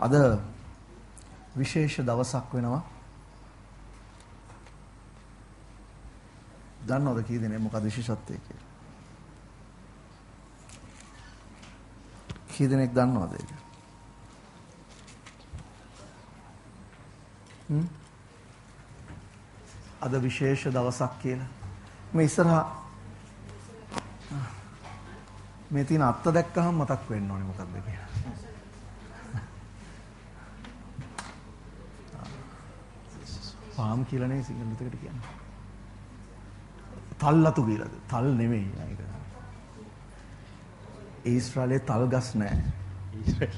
අද විශේෂ දවසක් වෙනවා. දන්නවද කී දෙනෙක් මොකද විශේෂත්වය කියලා? කී දෙනෙක් දන්නවද ඒක? හ්ම්? අද විශේෂ දවසක් කියලා. මේ ඉස්සරහා මේ තියෙන අත්ත දැක්කහම මතක් වෙන්න ඕනේ මොකක්ද කියලා. පාම් කියලා නේ සිංහල විතරට කියන්නේ. තල්ලතු කියලාද? තල් නෙමෙයි ඒක. ඊශ්‍රායලයේ තල් ගස්. ඊශ්‍රායල.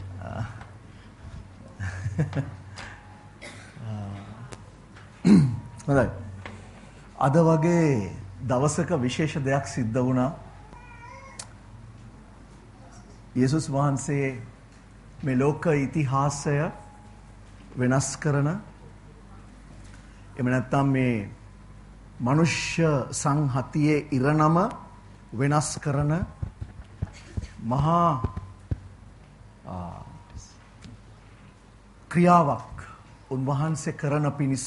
හොඳයි. අද වගේ දවසක විශේෂ දෙයක් සිද්ධ වුණා. යේසුස් වහන්සේ මේ ලෝක ඉතිහාසය වෙනස් කරන එහෙම නැත්නම් මේ මනුෂ්‍ය සංහතියේ ඉරණම වෙනස් කරන මහා ක්‍රියාවක් උන්වහන්සේ කරන පිණිස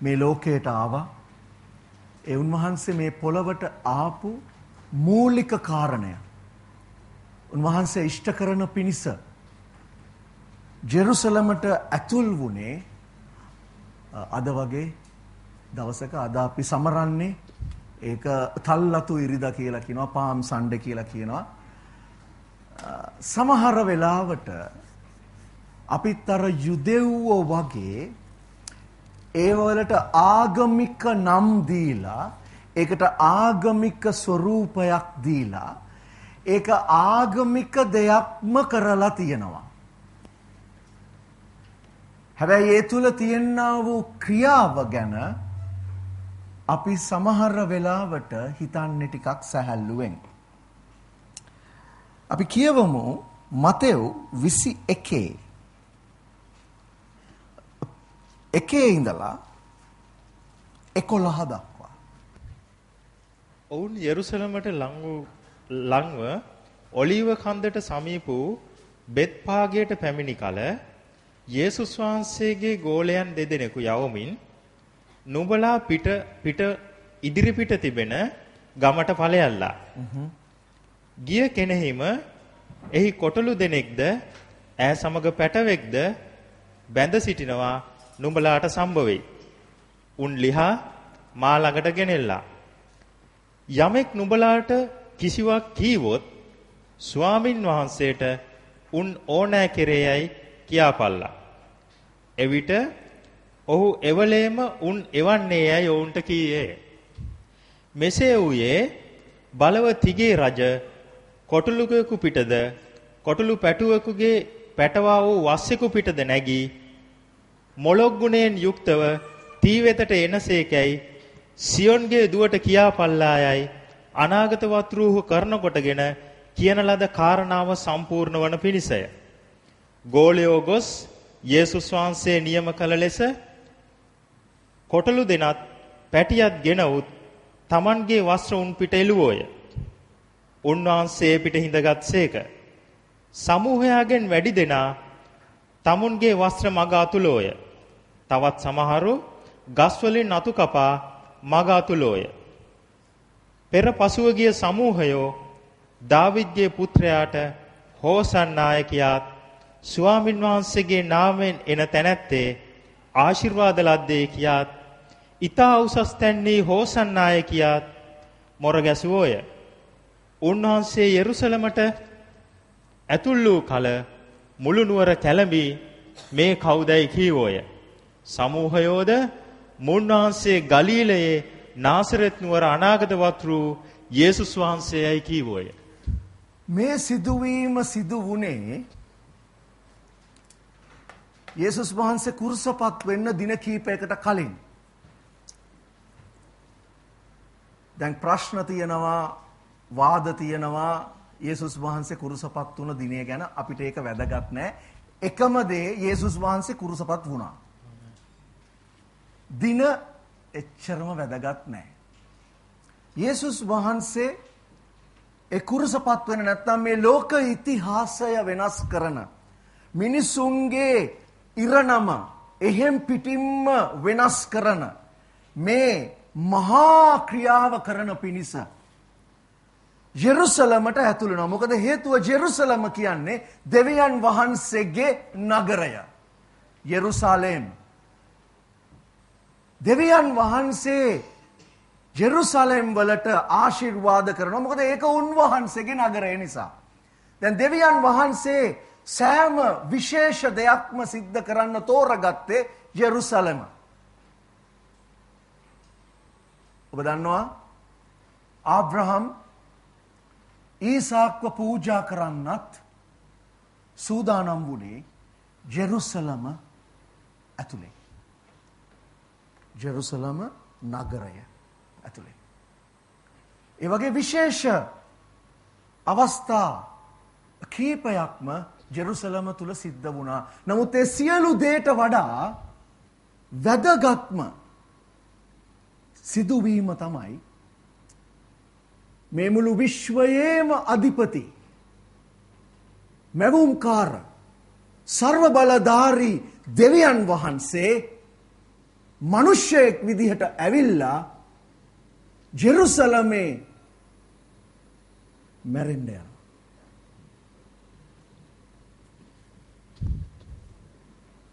මේ ලෝකයට ආවා. ඒ උන්වහන්සේ මේ පොළවට ආපු මූලික කාරණය. උන්වහන්සේ ඉෂ්ට කරන පිණිස ජෙරුසලමට ඇතුල් වුණේ අද වගේ දවසක අද අපි සමරන්නේ ඒක තල්ලතු ඉරිදා කියලා කියනවා පාම් සණ්ඩේ කියලා කියනවා. සමහර වෙලාවට අපිත් අර යුදෙව්වෝ වගේ ඒවලට ආගමික නම් දීලා ඒකට ආගමික ස්වරූපයක් දීලා ඒක ආගමික දෙයක්ම කරලා තියෙනවා. හැබැයි ඒ තුල තියෙනා වූ ක්‍රියාව ගැන අපි සමහර වෙලාවට හිතන්නේ ටිකක් සැහැල්ලුවෙන්. අපි කියවමු මතෙව් 21 එකේ ඉඳලා 11 දක්වා. ඔවුන් යෙරුසලමට ලං වූ ලංව ඔලිව කන්දට සමීප වූ බෙත්පාගයට පැමිණි කල යේසුස් වහන්සේගේ ගෝලයන් දෙදෙනෙකු යවමින් නුඹලා පිට පිට ඉදිරි පිට තිබෙන ගමට ඵලයල්ලා. ගිය කෙනෙහිම එහි කොටලු දෙනෙක්ද ඈ සමග පැටවෙක්ද බැඳ සිටිනවා නුඹලාට සම්භවෙයි. උන් ලිහා මා ළඟට ගෙනෙල්ලා. යමෙක් නුඹලාට කිසිවක් කීවොත් ස්වාමින් වහන්සේට උන් ඕනෑ කෙරෙයයි කියාපල්ලා. එවිට ඔහු එවලේම උන් එවන්නේ යයි ඔවුන්ට කීයේ. මෙසේ වූයේ බලව තිගේ රජ කොටලුකෙකු පිටද කොටලු පැටුවෙකුගේ පැටවා වූ වස්සෙකු පිටද නැගී මොලොක් ගුණයෙන් යුක්තව තී වෙතට එනසේකයි සියොන්ගේ දුවට කියාපල්ලායයි අනාගත වත්රූහ කරන කොටගෙන කියන ලද කාරණාව සම්පූර්ණ වන පිණිසය. ගෝලයෝ ගොස් යේසුස් වහන්සේ නියම කළ ලෙස කොටලු දෙනත් පැටියත් ගෙන උත් Tamanගේ වස්ත්‍ර උන් පිට එළුවෝය. උන්වහන්සේ පිට හිඳගත්සේක. සමූහයාගෙන් වැඩි දෙනා tamunගේ වස්ත්‍ර මග අතුලෝය. තවත් සමහරු ගස් වලින් අතු කපා මග අතුලෝය. පෙර පසුව ගිය සමූහයෝ දාවිද්ගේ පුත්‍රයාට හෝසන්නාය කියාත් ස්වාමින් වහන්සේගේ නාමයෙන් එන තැනැත්තේ ආශිර්වාද ලද්දේ කියාත් ඊතා උසස් තැන්නේ හෝසන්නාය කියාත් මොර ගැසුවෝය. උන්වහන්සේ යෙරුසලමට ඇතුල් වූ කල මුළු නුවර කැළඹි මේ කවුදයි කීවෝය. සමූහයෝද මුන්වහන්සේ ගලීලයේ නාසරෙත් නුවර අනාගත වත්රු යේසුස් වහන්සේයයි කීවෝය. මේ සිදුවීම සිදු වුණේ යේසුස් වහන්සේ කුරුසපත් වෙන්න දින කීපයකට කලින්. දැන් ප්‍රශ්න තියෙනවා වාද තියෙනවා යේසුස් වහන්සේ කුරුසපත් වුණ දිනය ගැන අපිට ඒක වැදගත් නෑ. එකම දේ යේසුස් වහන්සේ කුරුසපත් වුණා. දින එච්චරම වැදගත් නෑ. යේසුස් වහන්සේ ඒ කුරුසපත් වෙන නැත්නම් මේ ලෝක ඉතිහාසය වෙනස් කරන මිනිසුන්ගේ ඉරණම එහෙම් පිටින්ම වෙනස් කරන මේ මහා ක්‍රියාව කරන පිණිස ජෙරුසලමට ඇතුළු වෙනවා. මොකද හේතුව ජෙරුසලම කියන්නේ දෙවියන් වහන්සේගේ නගරය. යෙරුසාලෙම්. දෙවියන් වහන්සේ ජෙරුසලෙම් වලට ආශිර්වාද කරනවා. මොකද ඒක උන්වහන්සේගේ නගරය නිසා. දැන් දෙවියන් වහන්සේ සෑම විශේෂ දෙයක්ම සිද්ධ කරන්න තෝරගත්තේ යෙරුසලම. ඔබ දන්නවා ආබ්‍රහම් ඊසාක්ව පූජා කරන්නත් සූදානම් වුණේ ජෙරුසලම ඇතුළේ. ජෙරුසලම නගරය ඇතුළේ. ඒ වගේ විශේෂ අවස්ථා කීපයක්ම ජෙරුසලම තුළ සිද්ධ වුණා. නමුත් ඒ සියලු දේට වඩා වැදගත්ම සිදුවීම තමයි මේ මුළු විශ්වයේම අධිපති මැවුම්කාර සර්ව බලධාරී දෙවියන් වහන්සේ මිනිස්සෙක් විදිහට ඇවිල්ලා ජෙරුසලමේ මැරෙන්න යනවා.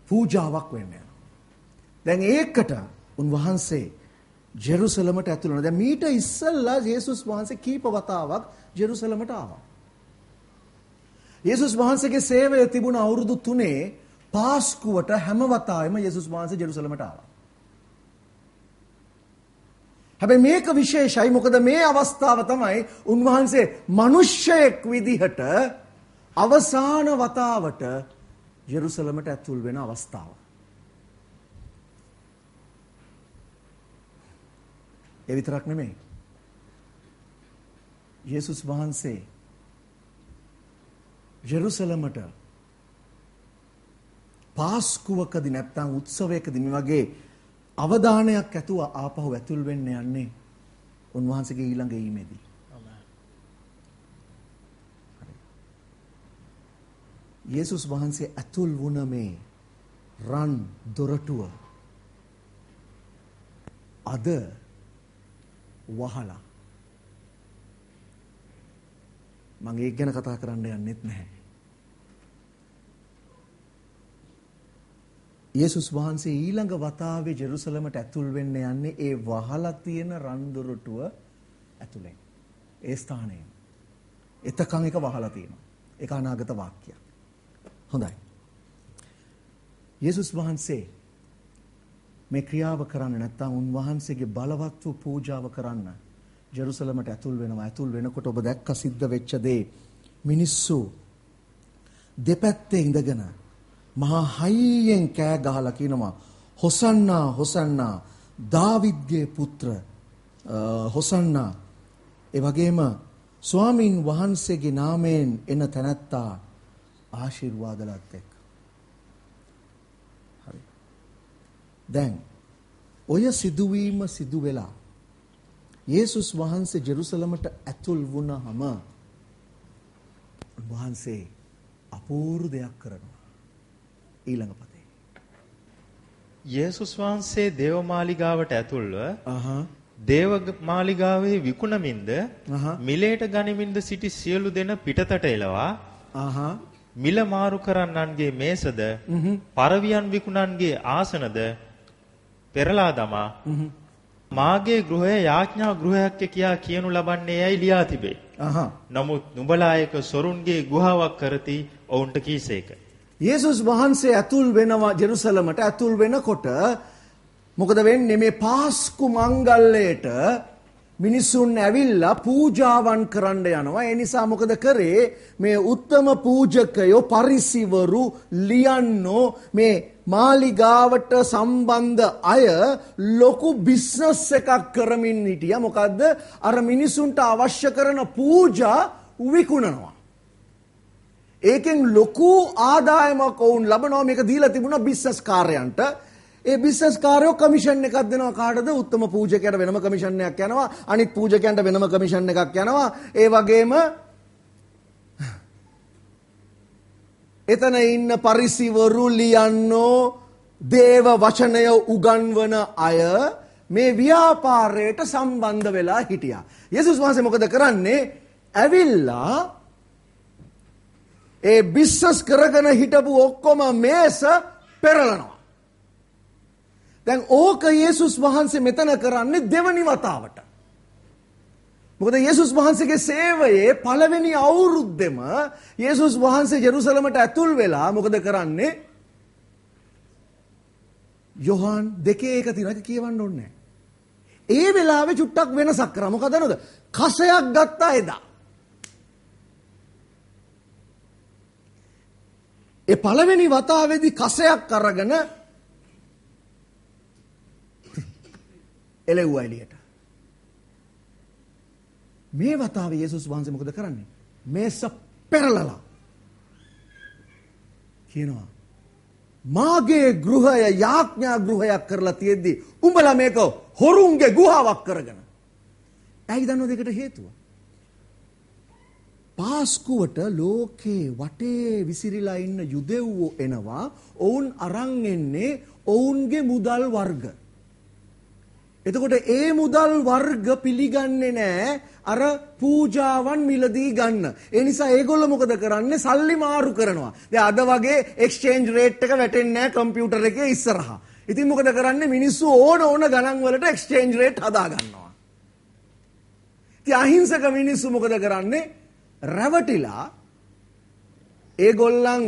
පූජාවක් වෙන්න යනවා. දැන් ඒකට උන්වහන්සේ ජෙරුසලමට ඇතුළු වෙනවා. දැන් මීට ඉස්සෙල්ලා යේසුස් වහන්සේ කීප වතාවක් ජෙරුසලමට ආවා. යේසුස් වහන්සේගේ සේවය තිබුණ අවුරුදු 3 පාස්කුවට හැම වතාවෙම යේසුස් වහන්සේ ජෙරුසලමට ආවා. හැබැයි මේක විශේෂයි මොකද මේ අවස්ථාව තමයි උන්වහන්සේ මිනිස්සෙක් විදිහට අවසාන වතාවට ජෙරුසලමට ඇතුල් වෙන අවස්ථාව. ඒ විතරක් නෙමෙයි. යේසුස් වහන්සේ ජෙරුසලමට පාස්කුවකදී නැත්නම් උත්සවයකදී මේ වගේ අවධානයක් ඇතුව ආපහු ඇතුල් වෙන්න යන්නේ උන්වහන්සේගේ ඊළඟ ඊමේදී. යේසුස් වහන්සේ ඇතුල් වුණ මේ රන් දොරටුව අද වහලා මම ඒක ගැන කතා කරන්න යන්නෙත් නැහැ. යේසුස් වහන්සේ ඊළඟ වතාවේ ජෙරුසලමට ඇතුල් වෙන්න යන්නේ ඒ වහලා තියෙන රන්දොරටුව ඇතුලෙන්. ඒ ස්ථානයෙන්. එතකන් එක වහලා තියෙනවා. ඒක අනාගත වාක්‍යයක්. හොඳයි. යේසුස් වහන්සේ මේ ක්‍රියාව කරන්න නැත්නම් උන්වහන්සේගේ බලවත් වූ පූජාව කරන්න ජෙරුසලමට ඇතුල් වෙනවා. ඇතුල් වෙනකොට ඔබ දැක්ක සිද්ධ වෙච්ච දේ මිනිස්සු දෙපැත්තේ ඉඳගෙන මහා හයියෙන් කෑ ගහලා කියනවා හොසන්නා හොසන්නා දාවිද්ගේ පුත්‍ර හොසන්නා ඒ වගේම ස්වාමින් වහන්සේගේ නාමයෙන් එන තැනැත්තා ආශිර්වාදලත් එක්ක. හරි. දැන් ඔය සිදුවීම සිදු වෙලා යේසුස් වහන්සේ ජෙරුසලමට ඇතුල් වුණාම වහන්සේ අපූර්ව දෙයක් කරනවා. ඊළඟ පදේ. යේසුස් වහන්සේ දේව මාලිගාවට ඇතුල්ව දේව මාලිගාවේ විකුණමින්ද මිලේට ගනිමින්ද සිටි සියලු දෙන පිටතට එලවා මිල මාරු කරන්නන්ගේ මේසද පරවියන් විකුණන්ගේ ආසනද පෙරලා දමා මාගේ ගෘහය යාඥා ගෘහයක් කියා කියනු ලබන්නේ යයි ලියා තිබේ. නමුත් නුඹලා එක සොරුන්ගේ ගුහාවක් කරති ඔවුන්ට කීසේක. යේසුස් වහන්සේ ඇතුල් වෙනවා ජෙරුසලමට ඇතුල් වෙනකොට මොකද වෙන්නේ මේ පාස්කු මංගල්‍යයට මිනිසුන් ඇවිල්ලා පූජාවන් කරන්න යනවා. ඒ නිසා මොකද කරේ මේ උත්තම පූජකයෝ පරිසිවරු ලියන්නෝ මේ මාලිගාවට සම්බන්ධ අය ලොකු බිස්නස් එකක් කරමින් හිටියා. මොකද්ද? අර මිනිසුන්ට අවශ්‍ය කරන පූජා විකුණනවා. ඒකෙන් ලොකු ආදායමක් ඔවුන් ලබනවා මේක දීලා තිබුණා බිස්නස් කාර්යයන්ට. ඒ බිස්නස් කාර්යෝ කමිෂන් එකක් දෙනවා කාටද? උත්තම පූජකයාට වෙනම කමිෂන් එකක් යනවා. අනිත් පූජකයන්ට වෙනම කමිෂන් එකක් යනවා. ඒ වගේම එතන ඉන්න පරිසිවරු ලියන්නෝ දේව වචනය උගන්වන අය මේ ව්‍යාපාරයට සම්බන්ධ වෙලා හිටියා. යේසුස් වහන්සේ මොකද කරන්නේ? ඇවිල්ලා ඒ බිස්නස් කරගෙන හිටපු ඔක්කොම මේස පෙරලනවා. දැන් ඕක යේසුස් වහන්සේ මෙතන කරන්නේ දෙවනි වතාවට. මොකද යේසුස් වහන්සේගේ සේවයේ පළවෙනි අවුරුද්දෙම යේසුස් වහන්සේ ජෙරුසලමට ඇතුල් වෙලා මොකද කරන්නේ? යොහන් දෙකේ එක තිනක කියවන්න ඕනේ ඒ වෙලාවේ චුට්ටක් වෙනසක් කරා. මොකද නේද? කසයක් ගත්තා එදා. ඒ පළවෙනි වතාවේදී කසයක් අරගෙන එළෙව්වා එළියට. මේ වතාවේ යේසුස් වහන්සේ මොකද කරන්නේ? මේස පෙරලලා කියනවා මාගේ ගෘහය යාඥා ගෘහයක් කරලා තියෙද්දි උඹලා මේක හොරුන්ගේ ගුහාවක් කරගෙන. ඇයි දන්නවද ඒකට හේතුව? පාස්කුවට ලෝකේ වටේ විසිරිලා ඉන්න යුදෙව්වෝ එනවා ඔවුන් අරන් එන්නේ ඔවුන්ගේ මුදල් වර්ග. එතකොට ඒ මුදල් වර්ග පිළිගන්නේ නැහැ අර පූජාවන් මිලදී ගන්න. ඒ නිසා ඒගොල්ලෝ මොකද කරන්නේ? සල්ලි මාරු කරනවා. දැන් අද වගේ එක්ස්චේන්ජ් රේට් එක වැටෙන්නේ නැහැ කම්පියුටර් එකේ ඉස්සරහා. ඉතින් මොකද කරන්නේ? මිනිස්සු ඕන ඕන ගණන් වලට එක්ස්චේන්ජ් රේට් හදා ගන්නවා. ඉතින් අහිංසක මිනිස්සු මොකද කරන්නේ? රැවටිලා ඒගොල්ලන්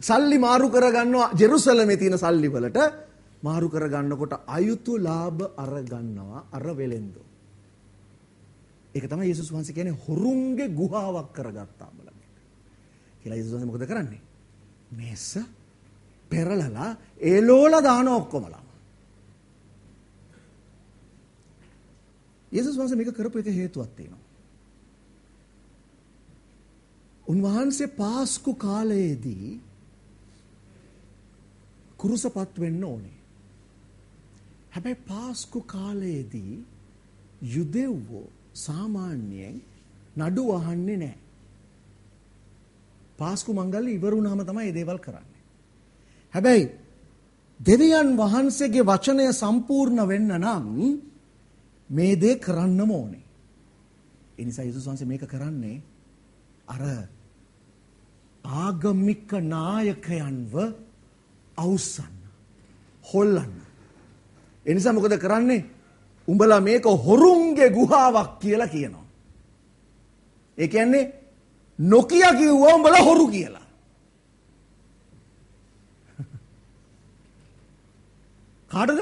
සල්ලි මාරු කරගන්නවා ජෙරුසලමේ තියෙන සල්ලි වලට මාරු කරගන්නකොට අයුතු ලාභ අරගන්නවා අර වෙලෙන්දෝ. ඒක තමයි යේසුස් වහන්සේ කියන්නේ හොරුන්ගේ ගුහාවක් කරගත්තා බලන්න. කියලා යේසුස් වහන්සේ මොකද කරන්නේ? මේස පෙරලලා ඒලෝලා දාන ඔක්කොමලා. යේසුස් වහන්සේ මේක කරපු එක හේතුවක් තියෙනවා. උන්වහන්සේ පාස්කු කාලයේදී කුරුසපත් වෙන්න ඕනේ. හැබැයි පාස්කු කාලයේදී යුදෙව්වෝ සාමාන්‍යයෙන් නඩු අහන්නේ නැහැ. පාස්කු මංගල්‍ය ඉවර වුණාම තමයි මේ දේවල් කරන්නේ. හැබැයි දෙවියන් වහන්සේගේ වචනය සම්පූර්ණ වෙන්න නම් මේ දේ කරන්නම ඕනේ. ඒ නිසා යේසුස් වහන්සේ මේක කරන්නේ අර ආගමික නායකයන්ව අවුස්සන්න. හොල්ලන්න. එනිසා මොකද කරන්නේ? උඹලා මේක හොරුන්ගේ ගුහාවක් කියලා කියනවා. ඒ කියන්නේ නොකිය කිව්වා උඹලා හොරු කියලා. කාටද?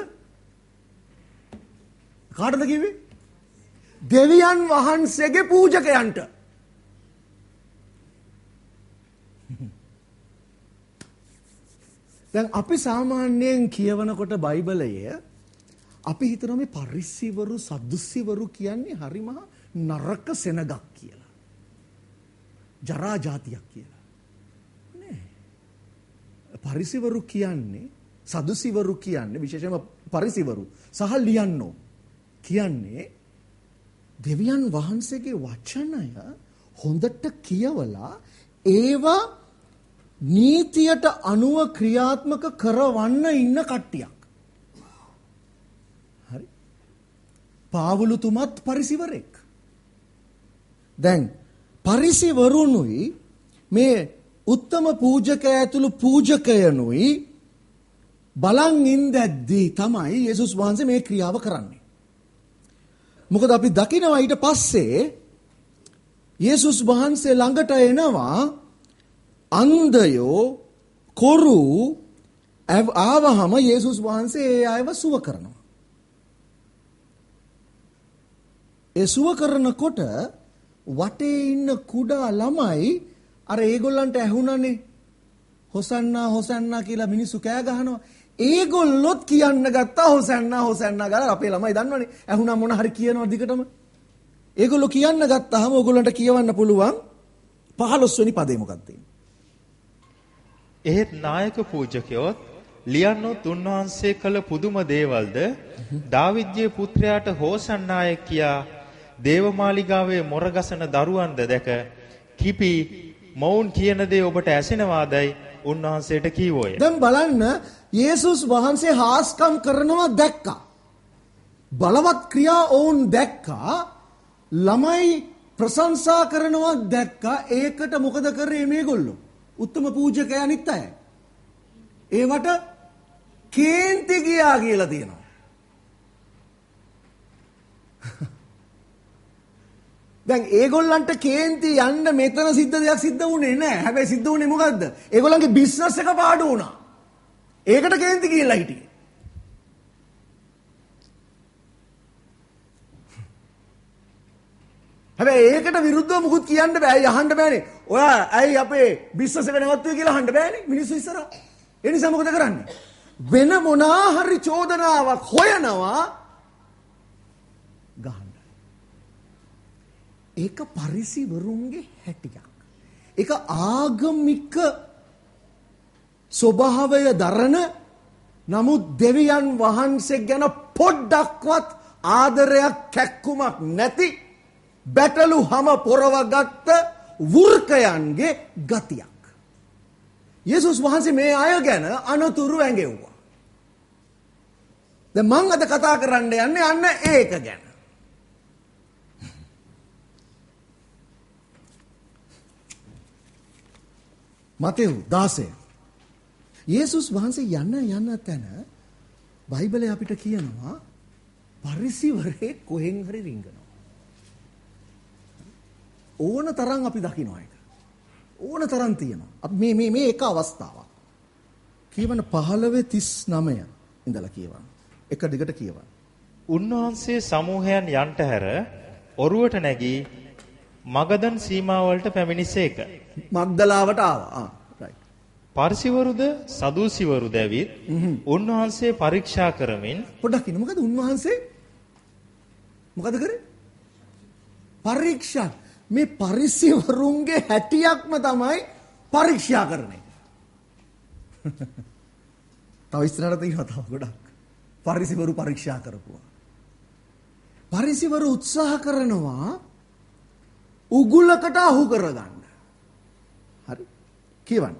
කාටද කිව්වේ? දෙවියන් වහන්සේගේ පූජකයන්ට. දැන් අපි සාමාන්‍යයෙන් කියවනකොට බයිබලය අපි හිතනවා මේ පරිස්සිවරු සද්දුස්සිවරු කියන්නේ හරිම නරක සෙනගක් කියලා. ජරා જાතියක් කියලා. නෑ. පරිසිවරු කියන්නේ සදුසිවරු කියන්නේ විශේෂයෙන්ම පරිසිවරු සහ ලියන්නෝ කියන්නේ දෙවියන් වහන්සේගේ වචනය හොඳට කියවලා ඒවා නීතියට අනුව ක්‍රියාත්මක කරවන්න ඉන්න කට්ටියක්. පාවුලුතුමත් පරිසිවරෙක්. දැන් පරිසිවරුනුයි මේ උත්තම පූජකය ඇතුළු පූජකයනුයි බලන් ඉඳද්දී තමයි යේසුස් වහන්සේ මේ ක්‍රියාව කරන්නේ. මොකද අපි දකිනවා ඊට පස්සේ යේසුස් වහන්සේ ළඟට එනවා අන්ධයෝ කොරු ආවහම යේසුස් වහන්සේ ඒ අයව සුව කරනවා. ඒ සුව කරනකොට වටේ ඉන්න කුඩා ළමයි අර ඒගොල්ලන්ට ඇහුණනේ හොසන්නා හොසන්නා කියලා මිනිස්සු කෑ ගහනවා. ඒගොල්ලොත් කියන්න ගත්තා හොසන්නා හොසන්නා ගාලා අපේ ළමයි දන්නවනේ. ඇහුණා මොන හරි කියනවා දිගටම. ඒගොල්ලෝ කියන්න ගත්තාම ඕගොල්ලන්ට කියවන්න පුළුවන් 15 වෙනි පදේ මොකක්ද තියෙන්නේ? එහෙත් නායක පූජකයොත් ලියන්නොත් උන්වහන්සේ කළ පුදුම දේවල්ද දාවිද්ගේ පුත්‍රයාට හෝසන්නාය කියා දේවමාලිගාවේ මොරගසන දරුවන්ද දැක කිපි මොවුන් කියන දේ ඔබට ඇසෙනවාදයි උන්වහන්සේට කීවෝය. දැන් බලන්න යේසුස් වහන්සේ හාස්කම් කරනවා දැක්කා. බලවත් ක්‍රියා ඔවුන් දැක්කා. ළමයි ප්‍රශංසා කරනවා දැක්කා. ඒකට මොකද කරේ මේගොල්ලෝ? උත්තම පූජකයා අනිත් අය. ඒවට කේන්ති ගියා කියලා තියෙනවා. දැන් ඒගොල්ලන්ට කේන්ති යන්න මෙතන සිද්ධ දෙයක් සිද්ධ වුණේ නැහැ. හැබැයි සිද්ධ වුණේ මොකද්ද? ඒගොල්ලන්ගේ බිස්නස් එක පාඩු වුණා. ඒකට කේන්ති කියලා හිටියේ. හැබැයි ඒකට විරුද්ධව මුකුත් කියන්න බෑ. ඇයි අහන්න බෑනේ. ඔයා ඇයි අපේ බිස්නස් එක නැවතුනේ කියලා අහන්න බෑනේ. මිනිස්සු ඉස්සරහා. ඒ නිසා මොකද කරන්නේ? වෙන මොනා හරි චෝදනාවක් හොයනවා ඒක පරිසිවරුන්ගේ හැටියක්. ඒක ආගමික ස්වභාවය දරන නමුත් දෙවියන් වහන්සේ ගැන පොඩ්ඩක්වත් ආදරයක් කැක්කුමක් නැති බැටලු හම පොරවගත්ත වෘර්කයන්ගේ ගතියක්. යේසුස් වහන්සේ මේ අය ගැන අනතුරු ඇඟෙව්වා. දැන් මං අද කතා කරන්න යන්නේ අන්න ඒක ගැන. මතෙව් 16. යේසුස් වහන්සේ යන්න යන්න තැන බයිබලයේ අපිට කියනවා පරිසිවරේ කොහෙන් හරි රිංගනවා. ඕන තරම් අපි දකිනවා ඒක. ඕන තරම් තියෙනවා. අපි මේ මේ මේ එක අවස්ථාවක්. කියවන 15 39 ඉඳලා කියවන්න. එක දිගට කියවන්න. උන්වහන්සේ සමූහයන් යන්ට හැර ඔරුවට නැගී මගදන් සීමාවලට පැමිණිසේක. මග්දලාවට ආවා. පරිසිවරුද සදූසිවරුද ඇවිත් උන්වහන්සේ පරීක්ෂා කරමින් පොඩ්ඩක් ඉන්න මොකද උන්වහන්සේ මොකද කරේ? පරීක්ෂා මේ පරිසිවරුන්ගේ හැටියක්ම තමයි පරීක්ෂා කරන එක. තව ඉස්සරහට තියෙනවා තව ගොඩක්. පරිසිවරු පරීක්ෂා කරපුවා. පරිසිවරු උත්සාහ කරනවා උගුලකට අහු කරගන්න. හරි. කියවන්න.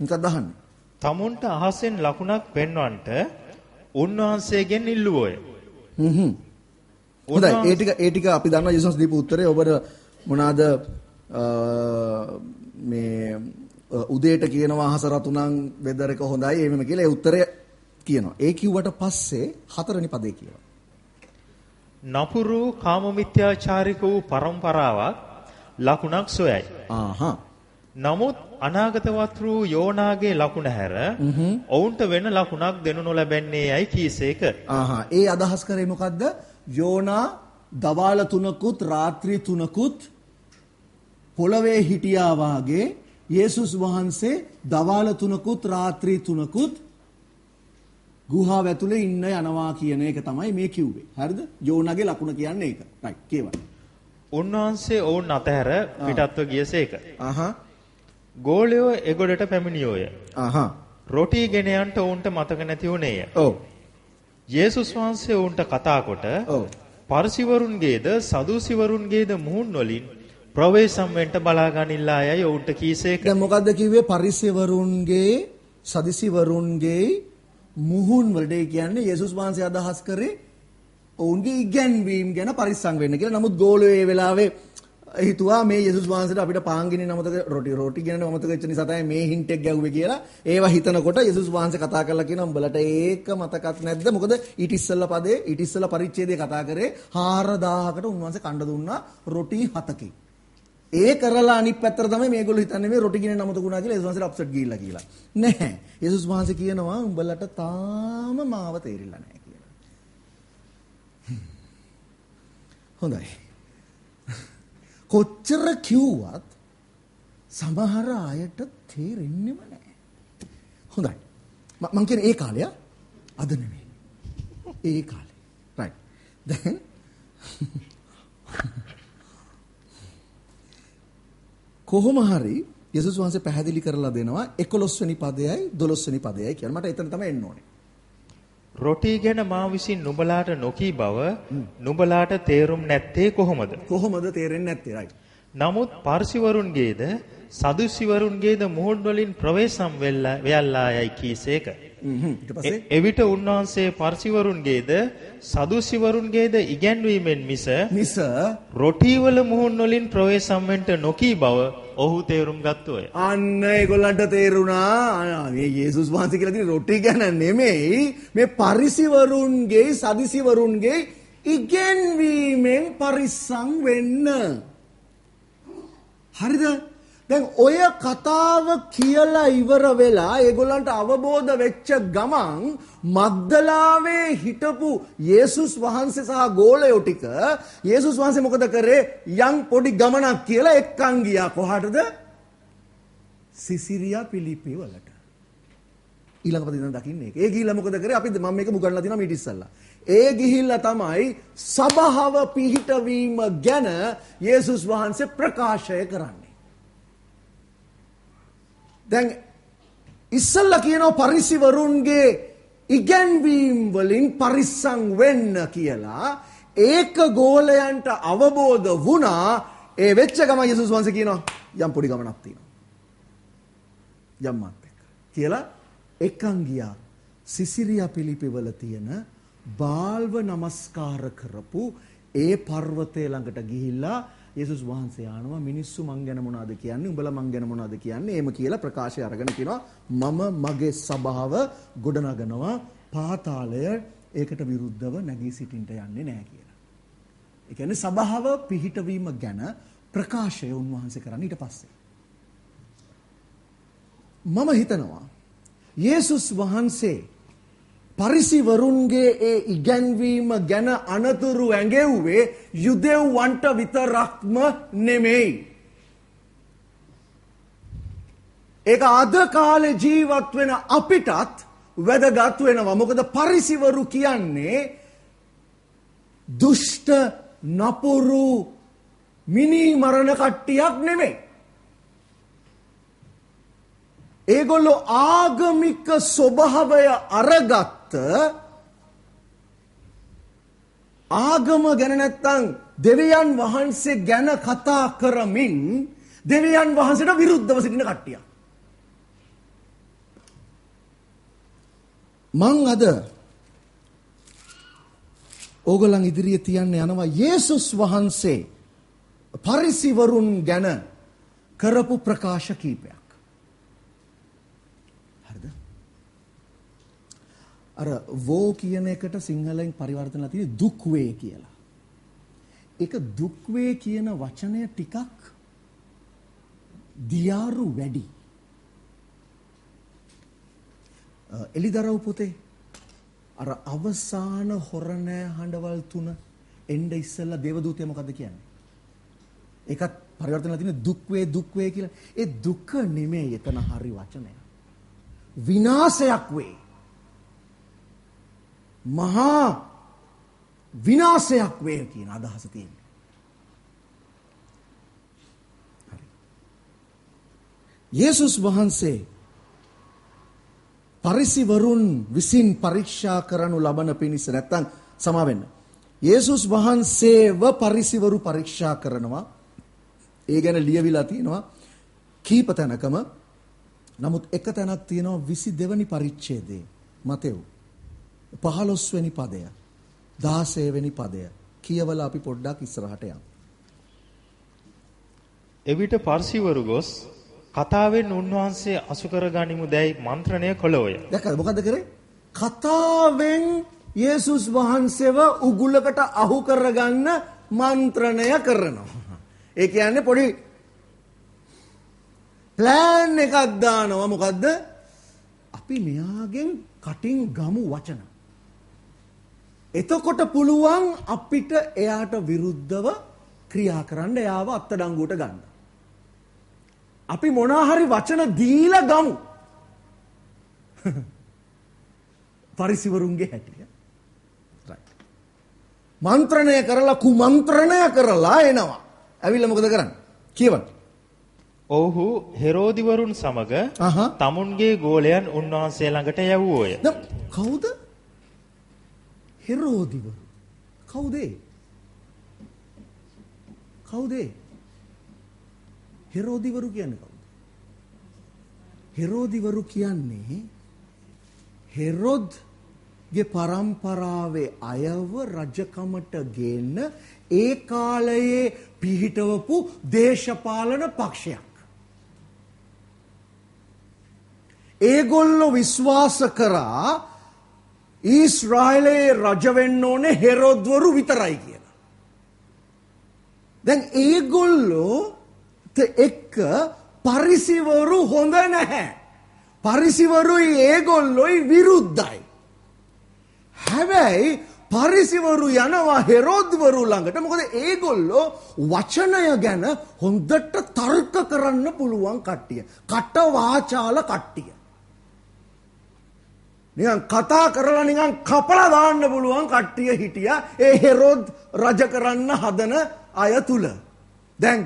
මොකක්ද අහන්නේ? තමුන්ට අහසෙන් ලකුණක් පෙන්වන්නට උන්වහන්සේගෙන් ඉල්ලුවෝය. හ්ම් හ්ම්. හොඳයි ඒ ටික ඒ ටික අපි දන්නා යේසුස් දීපු උත්තරේ ඔබට මොනවාද මේ උදේට කියනවා අහස රතු නම් වෙදර් එක හොඳයි එහෙමම කියලා ඒ උත්තරය කියනවා. ඒ කිව්වට පස්සේ හතරවෙනි පදේ කියනවා. නපුරු කාමමිත්‍යාචාරික වූ પરම්පරාවක් ලකුණක් සොයයි. ආහා. නමුත් අනාගතවත් වූ යෝනාගේ ලකුණ හැර ඔවුන්ට වෙන ලකුණක් දෙනු නොලැබෙන්නේ යයි කීසේක. ආහා. ඒ අදහස් කරේ මොකද්ද? යෝනා දවාල තුනකුත් රාත්‍රී තුනකුත් පොළවේ හිටියා වාගේ යේසුස් වහන්සේ දවාල තුනකුත් රාත්‍රී තුනකුත් ගුහාව ඇතුලේ ඉන්න යනවා කියන එක තමයි මේ කිව්වේ. හරිද? යෝනාගේ ලකුණ කියන්නේ ඒක. රයිට්. කියවන්න. උන්වහන්සේ ඔවුන් අතහැර පිටත්ව ගියසේක. ආහා. ගෝලයෝ එගොඩට පැමිණියෝය. ආහා. රොටි ගෙන යන්ට ඔවුන්ට මතක නැති වුණේය. ඔව්. යේසුස් වහන්සේ ඔවුන්ට කතා කොට ඔව්. පරිසිවරුන්ගේද සදුසිවරුන්ගේද මුහුන් වලින් ප්‍රවේශම් වෙන්න බලා ගනිල්ලා යයි ඔවුන්ට කීසේක. දැන් මොකද්ද කිව්වේ පරිසෙවරුන්ගේ සදිසිවරුන්ගේ මුහුන් වලට ඒ කියන්නේ යේසුස් වහන්සේ අදහස් කරේ ඔවුන්ගේ ඉගැන්වීම් ගැන පරිස්සම් වෙන්න කියලා. නමුත් ගෝලයේ ඒ වෙලාවේ හිතුවා මේ යේසුස් වහන්සේට අපිට පාංගිනේ නමතක රොටි රොටි කියන නමතක වෙච්ච නිසා තමයි මේ හින්ට් එක ගැව්වේ කියලා. ඒවා හිතනකොට යේසුස් වහන්සේ කතා කරලා කියනවා උඹලට ඒක මතකත් නැද්ද? මොකද ඊට ඉස්සෙල්ලා පදේ ඊට ඉස්සෙල්ලා පරිච්ඡේදයේ කතා කරේ 4000කට උන්වහන්සේ කණ්ඩ දුන්නා රොටි 7කින්. ඒ කරලා අනිත් පැත්තට තමයි මේගොල්ලෝ හිතන්නේ මේ රොටි කිනේ නමතකුණා කියලා යේසුස් වහන්සේට අප්සෙට් ගිහිල්ලා කියලා. නැහැ. යේසුස් වහන්සේ කියනවා උඹලට තාම මාව තේරිලා නැහැ කියලා. හොඳයි. කොච්චර කිව්වත් සමහර අයට තේරෙන්නේම නැහැ. හොඳයි. මම කියන්නේ ඒ කාලය අද නෙමෙයි. ඒ කාලේ. රයිට්. දැන් කොහොම හරි යේසුස් වහන්සේ පැහැදිලි කරලා දෙනවා 11 වෙනි පදයයි 12 වෙනි පදයයි කියන මට එතන තමයි එන්න ඕනේ. රොටි ගැන මා විසින් නුඹලාට නොකී බව නුඹලාට තේරුම් නැත්තේ කොහොමද? කොහොමද තේරෙන්නේ නැත්තේ රයිට්. නමුත් පරිසිවරුන්ගේද සදුසිවරුන්ගේද මුහුන් වලින් ප්‍රවේශම් වෙල්ලා යයි කීසේක. පස්සේ එ- එවිට උන්වහන්සේ පරිසිවරුන්ගේද සදුසිවරුන්ගේද ඉගැන්වීමෙන් මිස මිස රොටීවල මුහුන් වලින් ප්‍රවේශම් වෙන්ට නොකී බව ඔහු තේරුම් ගත්තෝය. අන්න ඒගොල්ලන්ට තේරුණා මේ යේසුස් වහන්සේ කියලා තියෙන රොටි ගැන නෙමෙයි මේ පරිසිවරුන්ගේ සදිසිවරුන්ගේ ඉගෙන්වීමෙන් පරිස්සම් වෙන්න. හරිද? දැන් ඔය කතාව කියලා ඉවර වෙලා ඒගොල්ලන්ට අවබෝධ වෙච්ච ගමන් මග්දලාවේ හිටපු යේසුස් වහන්සේ සහ ගෝලයෝ ටික යේසුස් වහන්සේ මොකද කරේ යම් පොඩි ගමනක් කියලා එක්කන් ගියා කොහටද සිසිරියා පිලිපි වලට ඊළඟ පදින දකින්නේ ඒක. ඒ ගිහිල්ලා මොකද කරේ? අපි මම මේක මුගන්ලා තිනවා මීට ඉස්සල්ලා. ඒ ගිහිල්ලා තමයි සබහව පිහිටවීම ගැන යේසුස් වහන්සේ ප්‍රකාශය කරන්නේ. දැන් ඉස්සල්ලා කියනවා පරිසිවරුන්ගේ ඉගැන්වීම් වලින් පරිස්සම් වෙන්න කියලා. ඒක ගෝලයන්ට අවබෝධ වුණා. ඒ වෙච්ච ගමන් යේසුස් වහන්සේ කියනවා යම් පොඩි ගමනක් තියෙනවා. යම්මත් එක්ක කියලා එකන් ගියා. සිසිරියා පිලිපිවල තියෙන බාල්ව නමස්කාර කරපු ඒ පර්වතය ළඟට ගිහිල්ලා යේසුස් වහන්සේ ආනවා මිනිස්සු මං ගැන මොනවද කියන්නේ උඹලා මං ගැන මොනවද කියන්නේ එහෙම කියලා ප්‍රකාශය අරගෙන කියනවා මම මගේ සභාව ගොඩනගනවා පාතාලය ඒකට විරුද්ධව නැගී සිටින්න යන්නේ නැහැ කියලා. ඒ කියන්නේ සභාව පිහිටවීම ගැන ප්‍රකාශය උන්වහන්සේ කරන්නේ ඊට පස්සේ. මම හිතනවා යේසුස් වහන්සේ පරිසිවරුන්ගේ ඒ ඉගැන්වීම ගැන අනතුරු ඇඟෙව්වේ යුදෙව්වන්ට විතරක්ම නෙමෙයි. ඒක අද කාලේ ජීවත් වෙන අපිටත් වැදගත් වෙනවා. මොකද පරිසිවරු කියන්නේ දුෂ්ට නපුරු මිනි මරණ කට්ටියක් නෙමෙයි. ඒගොල්ලෝ ආගමික ස්වභාවය අරගත්ත ආගම ගැන නැත්තම් දෙවියන් වහන්සේ ගැන කතා කරමින් දෙවියන් වහන්සේට විරුද්ධව සිටින කට්ටිය. මං අද ඕගොල්ලන් ඉදිරියේ තියන්න යනවා යේසුස් වහන්සේ පරිසිවරුන් ගැන කරපු ප්‍රකාශ කීපයක්. හරිද? අර වෝ කියන එකට සිංහලෙන් පරිවර්තනලා තියෙන්නේ දුක් වේ කියලා. ඒක දුක් වේ කියන වචනය ටිකක් දියාරු වැඩි. අ, එලිදරව් පොතේ අර අවසාන හොරණෑ හඬවල් තුන එන්න ඉස්සෙල්ලා දේවදූතය මොකද්ද කියන්නේ? ඒකත් පරිවර්තනලා තියෙන්නේ දුක් වේ දුක් වේ කියලා. ඒ දුක නෙමෙයි එතන හරි වචනය. විනාශයක් වේ. මහා විනාශයක් වේ කියන අදහස තියෙනවා. හරි. යේසුස් වහන්සේ පරිසිවරුන් විසින් පරීක්ෂා කරනු ලබන පිණිස නැත්තම් සමා වෙන්න. යේසුස් වහන්සේව පරිසිවරු පරීක්ෂා කරනවා. ඒ ගැන ලියවිලා තියෙනවා කීප තැනකම. නමුත් එක තැනක් තියෙනවා 22 වෙනි පරිච්ඡේදයේ මතෙව් 15 වෙනි පදය 16 වෙනි පදය කියවලා අපි පොඩ්ඩක් ඉස්සරහට යමු. එවිට පරිසිවරු ගොස් කතාවෙන් උන්වහන්සේ අසු කර ගනිමු දැයි මන්ත්‍රණය කළෝය. දැක්කද මොකද කරේ? කතාවෙන් යේසුස් වහන්සේව උගුලකට අහු කරගන්න මන්ත්‍රණය කරනවා. ඒ කියන්නේ පොඩි ප්ලෑන් එකක් දානවා මොකද්ද? අපි මෙයාගෙන් කටින් ගමු වචන. එතකොට පුළුවන් අපිට එයාට විරුද්ධව ක්‍රියා කරන්න එයාව අත්අඩංගුවට ගන්න. අපි මොනවා හරි වචන දීලා ගමු. පරිසිවරුන්ගේ හැටිය. මන්ත්‍රණය කරලා කුමන්ත්‍රණය කරලා එනවා. ඇවිල්ලා මොකද කරන්නේ? කියවන්න. ඔව්හු හෙරෝදිවරුන් සමග. තමුන්ගේ ගෝලයන් උන්වහන්සේ ළඟට යවුවෝය. කවුද? හෙරෝදිවරු. කවුද? ඒ? කවුද? ඒ? හෙරෝදිවරු කියන්නේ කවුද? හෙරෝදිවරු කියන්නේ හෙරොද්ගේ පරම්පරාවේ අයව රජකමට ගේන්න ඒ කාලයේ පිහිටවපු දේශපාලන පක්ෂයක්. ඒගොල්ලෝ විශ්වාස කරා ඊශ්‍රායලයේ රජ වෙන්න ඕනේ හෙරොද්වරු විතරයි කියලා. දැන් ඒගොල්ලෝ එක්ක පරිසිවරු හොඳ නැහැ. පරිසිවරුයි ඒගොල්ලොයි විරුද්ධයි. හැබැයි පරිසිවරු යනවා හෙරෝද්වරු ළඟට මොකද ඒගොල්ලෝ වචනය ගැන හොඳට තර්ක කරන්න පුළුවන් කට්ටිය. කට වාචාල කට්ටිය. නිකන් කතා කරලා නිකන් කපලා දාන්න පුළුවන් කට්ටිය හිටියා ඒ හෙරෝද් රජ කරන්න හදන අය තුල. දැන්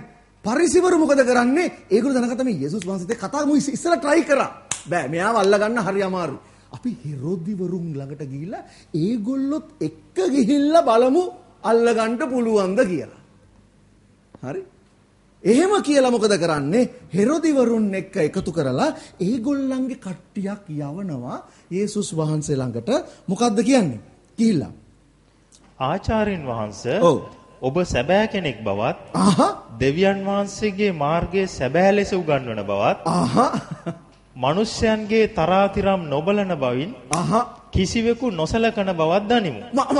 පරිසිවරු මොකද කරන්නේ? ඒගොල්ලෝ දැනගත්තා මේ යේසුස් වහන්සේත් කතා මු ඉස්සෙල්ලා try කරා. බෑ මෙයාව අල්ලගන්න හරි අමාරුයි. අපි හෙරෝදිවරුන් ළඟට ගිහිල්ලා ඒගොල්ලොත් එක්ක ගිහිල්ලා බලමු අල්ලගන්න පුළුවන්ද කියලා. හරි? එහෙම කියලා මොකද කරන්නේ? හෙරෝදිවරුන් එක්ක එකතු කරලා ඒගොල්ලන්ගේ කට්ටියක් යවනවා යේසුස් වහන්සේ ළඟට. මොකද්ද කියන්නේ? ගිහිල්ලා. ආචාර්යන් වහන්සේ. ඔබ සැබෑ කෙනෙක් බවත් දෙවියන් වහන්සේගේ මාර්ගයේ සැබෑ ලෙස උගන්වන බවත් ආහා මිනිස්යන්ගේ තරාතිරම් නොබලන බවින් කිසිවෙකු නොසලකන බවත් දනිමු. මම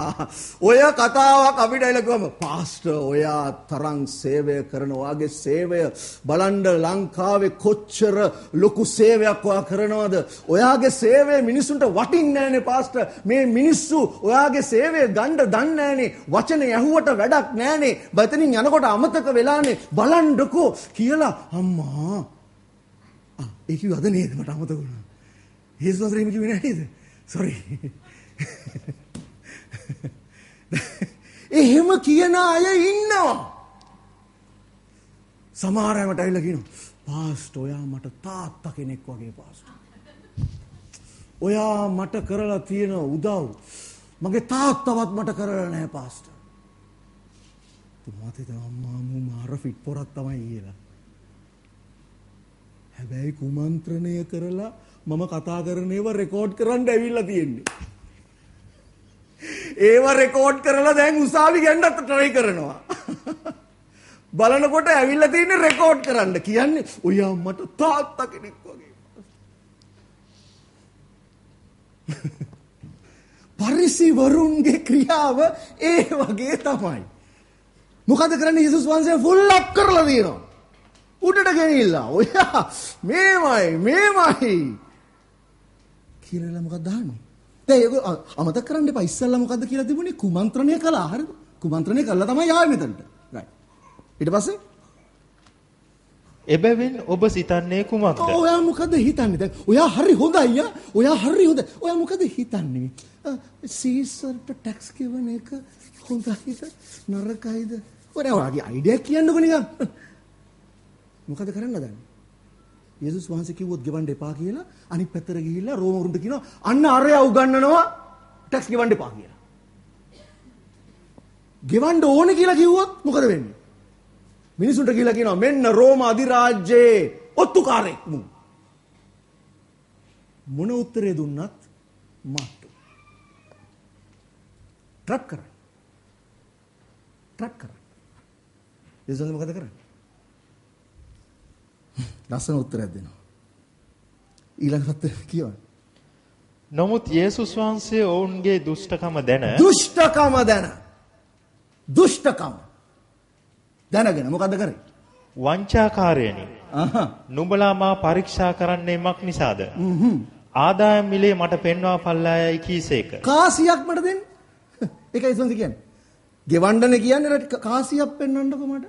ඔය කතාවක් අපිට එලකුවම පාස්ටර් ඔයා තරම් සේවය කරන ඔයාගේ සේවය බලන්න ලංකාවේ කොච්චර ලොකු සේවයක් ඔයා කරනවද? ඔයාගේ සේවය මිනිසුන්ට වටින්නේ නැහනේ පාස්ටර්. මේ මිනිස්සු ඔයාගේ සේවය ගන්න දන්නේ නැහනේ. වචනේ ඇහුවට වැඩක් නැහනේ. බතනින් යනකොට අමතක වෙලානේ. බලන්නකෝ කියලා අම්මා. ආ ඒක අද නේද? මට අමතක වුණා. යේසුස් වහන්සේ එහෙම කිව්වේ නේද? සොරි එහෙම කියන අය ඉන්නවා. සමහර අය මට ඇවිල්ලා කියනවා පාස්ට් ඔයා මට තාත්තා කෙනෙක් වගේ පාස්ට් ඔයා මට කරලා තියෙන උදව් මගේ තාත්තවත් මට කරලා නැහැ පාස්ට් තුමාට හිතෙනවා අම්මා මු මාර ෆිට් පොරක් තමයි කියලා. හැබැයි කුමන්ත්‍රණය කරලා මම කතා කරන ඒවා රෙකෝඩ් කරන්න ඇවිල්ලා තියෙන්නේ. ඒවා රෙකෝඩ් කරලා දැන් උසාවි ගන්නත් try කරනවා. බලනකොට ඇවිල්ලා තියෙන්නේ රෙකෝඩ් කරන්න. කියන්නේ ඔයා මට තාත්තා කෙනෙක් වගේ. පරිසිවරුන්ගේ ක්‍රියාව ඒ වගේ තමයි. මොකද කරන්නේ යේසුස් වහන්සේ ෆුල් අප් කරලා දිනවා. උඩට ගෙනිල්ලා ඔයා මේමයි මේමයි කියලා මොකක්ද දාන්නේ? දැන් ඒක අමතක කරන්න එපා. ඉස්සල්ලා මොකද්ද කියලා තිබුණේ? කුමන්ත්‍රණය කළා. හරිද? කුමන්ත්‍රණය කළා තමයි ආවේ මෙතනට. right. ඊට පස්සේ එබැවින් ඔබ සිතන්නේ කුමක්ද? ඔයා මොකද හිතන්නේ? දැන් ඔයා හරි හොඳයි යා. ඔයා හරි හොඳයි. ඔයා මොකද හිතන්නේ? සීසර්ට ටැක්ස් ගෙවන එක හොඳයිද? නරකයිද? ඔයා ඔයාගේ අයිඩියා කියන්නකෝ නිකන්. මොකද කරන්න දන්නේ? යේසුස් වහන්සේ කිව්වොත් ගෙවන්න එපා කියලා අනිත් පැත්තට ගිහිල්ලා රෝමවරුන්ට කියනවා අන්න අරයා උගන්වනවා ටැක්ස් ගෙවන්න එපා කියලා. ගෙවන්න ඕනේ කියලා කිව්වොත් මොකද වෙන්නේ? මිනිසුන්ට කියලා කියනවා මෙන්න රෝම අධිරාජ්‍යයේ ඔත්තුකාරයෙක් මු. මොන උත්තරේ දුන්නත් මාට්ටු. ට්‍රක් කරා. ට්‍රක් කරා. යේසුස් මොකද කරන්නේ? ලස්සන උත්තරයක් දෙනවා. ඊළඟට කියවන්න. නමුත් යේසුස් වහන්සේ ඔවුන්ගේ දුෂ්ටකම දැන දුෂ්ටකම දැන. දුෂ්ටකම. දැනගෙන මොකද කරේ? වංචාකාරයනි. නුඹලා මා පරීක්ෂා කරන්නේ මක් නිසාද? ආදායම් මිලේ මට පෙන්වා පල්ලායයි කීසේක. කාසියක් මට දෙන්න. ඒකයි සංසි කියන්නේ. ගෙවන්නනේ කියන්නේ කාසියක් පෙන්වන්නකො මට.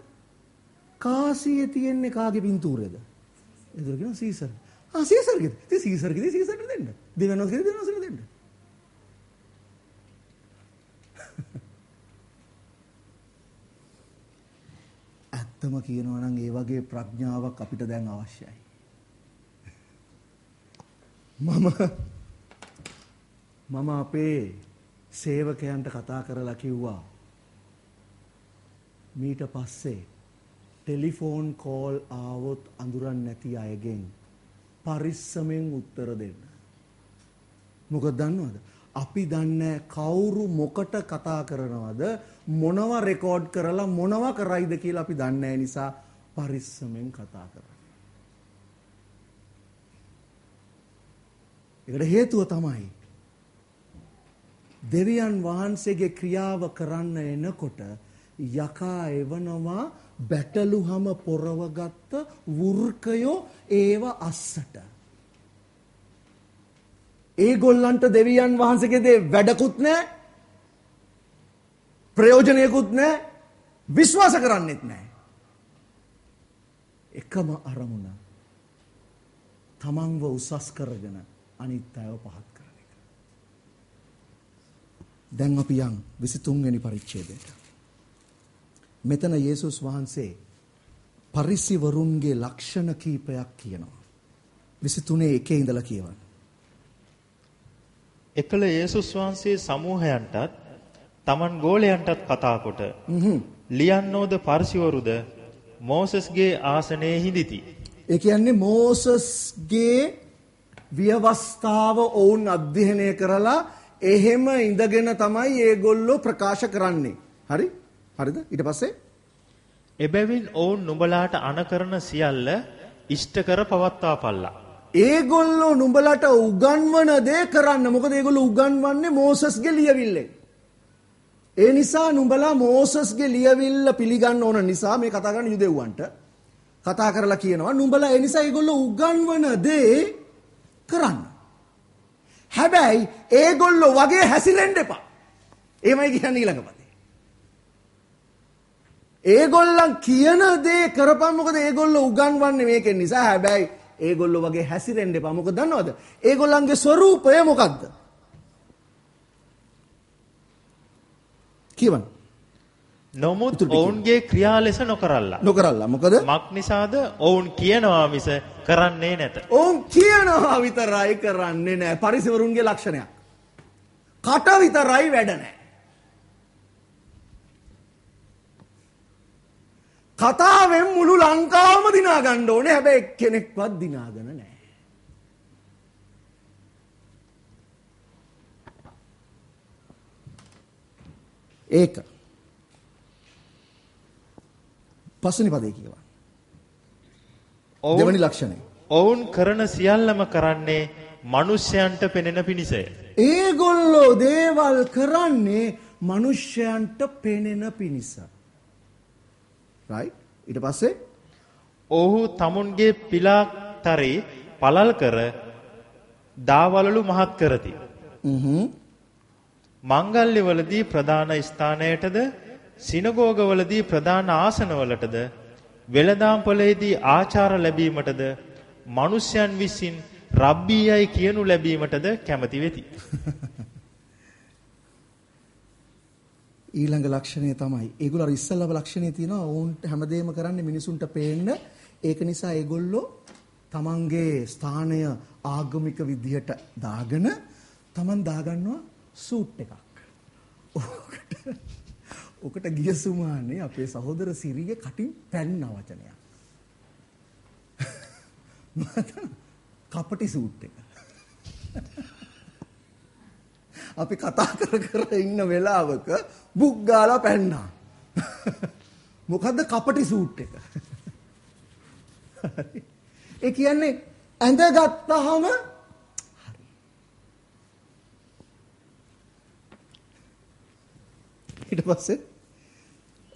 කාසියේ තියෙන්නේ කාගේ පින්තූරයද? එතකොට කියනවා සීසර්. ආ සීසර්ගෙද? ඉතින් සීසර්ගෙද සීසර්ට දෙන්න. දෙවියන්වහන්සේගෙද දෙවියන්වහන්සේට දෙන්න. ඇත්තම කියනවා නම් ඒ වගේ ප්‍රඥාවක් අපිට දැන් අවශ්‍යයි. මම මම අපේ සේවකයන්ට කතා කරලා කිව්වා මීට පස්සේ ටෙලිෆෝන් කෝල් ආවොත් අඳුරන්නේ නැති අයගෙන් පරිස්සමෙන් උත්තර දෙන්න. මොකද දන්නවද? අපි දන්නේ කවුරු මොකට කතා කරනවද මොනවා රෙකෝඩ් කරලා මොනවා කරයිද කියලා අපි දන්නේ නිසා පරිස්සමෙන් කතා කරන්න. ඒකට හේතුව තමයි දෙවියන් වහන්සේගේ ක්‍රියාව කරන්න එනකොට යකා එවනවා බැටළුහම පොරවගත්ත වෘර්කයෝ ඒව අස්සට. ඒගොල්ලන්ට දෙවියන් වහන්සේගේ දේ වැඩකුත් නැහැ. ප්‍රයෝජනයකුත් නැහැ. විශ්වාස කරන්නෙත් නැහැ. එකම අරමුණ තමන්ව උසස් කරගෙන අනිත් අයව පහත් කරන එක. දැන් අපි යන් 23 වෙනි පරිච්ඡේදයට. මෙතන යේසුස් වහන්සේ පරිසිවරුන්ගේ ලක්ෂණ කීපයක් කියනවා. 23 එකේ ඉඳලා කියවන්න. එකල යේසුස් වහන්සේ සමූහයන්ටත් තමන් ගෝලයන්ටත් කතා කොට ලියන්නෝද පරිසිවරුද මෝසස්ගේ ආසනයේ හිඳිති. ඒ කියන්නේ මෝසස්ගේ ව්‍යවස්ථාව ඔවුන් අධ්‍යයනය කරලා එහෙම ඉඳගෙන තමයි ඒගොල්ලෝ ප්‍රකාශ කරන්නේ. හරි? හරිද? ඊට පස්සේ එබැවින් ඔවුන් නුඹලාට අනකරන සියල්ල ඉෂ්ට කර පවත්වා පල්ලා. ඒගොල්ලෝ නුඹලට උගන්වන දේ කරන්න. මොකද ඒගොල්ලෝ උගන්වන්නේ මෝසස්ගේ ලියවිල්ලෙන්. ඒ නිසා නුඹලා මෝසස්ගේ ලියවිල්ල පිළිගන්න ඕන නිසා මේ කතා කරන යුදෙව්වන්ට කතා කරලා කියනවා නුඹලා ඒ නිසා ඒගොල්ලෝ උගන්වන දේ කරන්න. හැබැයි ඒගොල්ලෝ වගේ හැසිරෙන්න එපා. එහෙමයි කියන්නේ ඊළඟ පදේ. ඒගොල්ලන් කියන දේ කරපන් මොකද ඒගොල්ලෝ උගන්වන්නේ මේකෙන් නිසා හැබැයි ඒගොල්ලෝ වගේ හැසිරෙන්න එපා. මොකද දන්නවද? ඒගොල්ලන්ගේ ස්වરૂපය මොකද්ද? කියවන්න. නොමුත් ඔවුන්ගේ ක්‍රියා ලෙස නොකරල්ලා. නොකරල්ලා. මොකද? මක් නිසාද ඔවුන් කියනවා මිස කරන්නේ නැත. ඔවුන් කියනවා විතරයි කරන්නේ නැහැ. පරිසවරුන්ගේ ලක්ෂණයක්. කට විතරයි වැඩ නැහැ. කතාවෙන් මුළු ලංකාවම දිනා ගන්න ඕනේ. හැබැයි එක්කෙනෙක්වත් දිනාගෙන නැහැ. ඒක පස්වෙනි පදේ කියවා. දෙවනි ලක්ෂණය. ඔවුන් කරන සියල්ලම කරන්නේ මිනිස්යන්ට පෙනෙන පිණිසය. ඒගොල්ලෝ දේවල් කරන්නේ මිනිස්යන්ට පෙනෙන පිණිස. Right ඊට පස්සේ ඔහු tamunගේ පිලාතරේ පළල් කර දාවලලු මහත් කරති. හ්ම් මංගල්‍යවලදී ප්‍රධාන ස්ථානයටද සිනගෝගවලදී ප්‍රධාන ආසනවලටද වෙළදාම් පොලේදී ආචාර ලැබීමටද මිනිසයන් විසින් රබ්බීයයි කියනු ලැබීමටද කැමති වෙති. ඊළඟ ලක්ෂණය තමයි ඒගොල්ලෝ අර ඉස්සල්ලාම ලක්ෂණය තියෙනවා ඔවුන්ට හැමදේම කරන්නේ මිනිසුන්ට පේන්න ඒක නිසා ඒගොල්ලෝ තමන්ගේ ස්ථානය ආගමික විදිහට දාගෙන තමන් දාගන්නවා සූට් එකක්. ඔකට ගිය සුමානේ අපේ සහෝදර සිරිගේ කටින් පැන්න වචනයක්. කපටි සූට් එක. අපි කතා කර කර ඉන්න වෙලාවක බුක් ගාලා පැන්නා. මොකද්ද කපටි සූට් එක? ඒ කියන්නේ ඇඳගත්තාම ඊට පස්සේ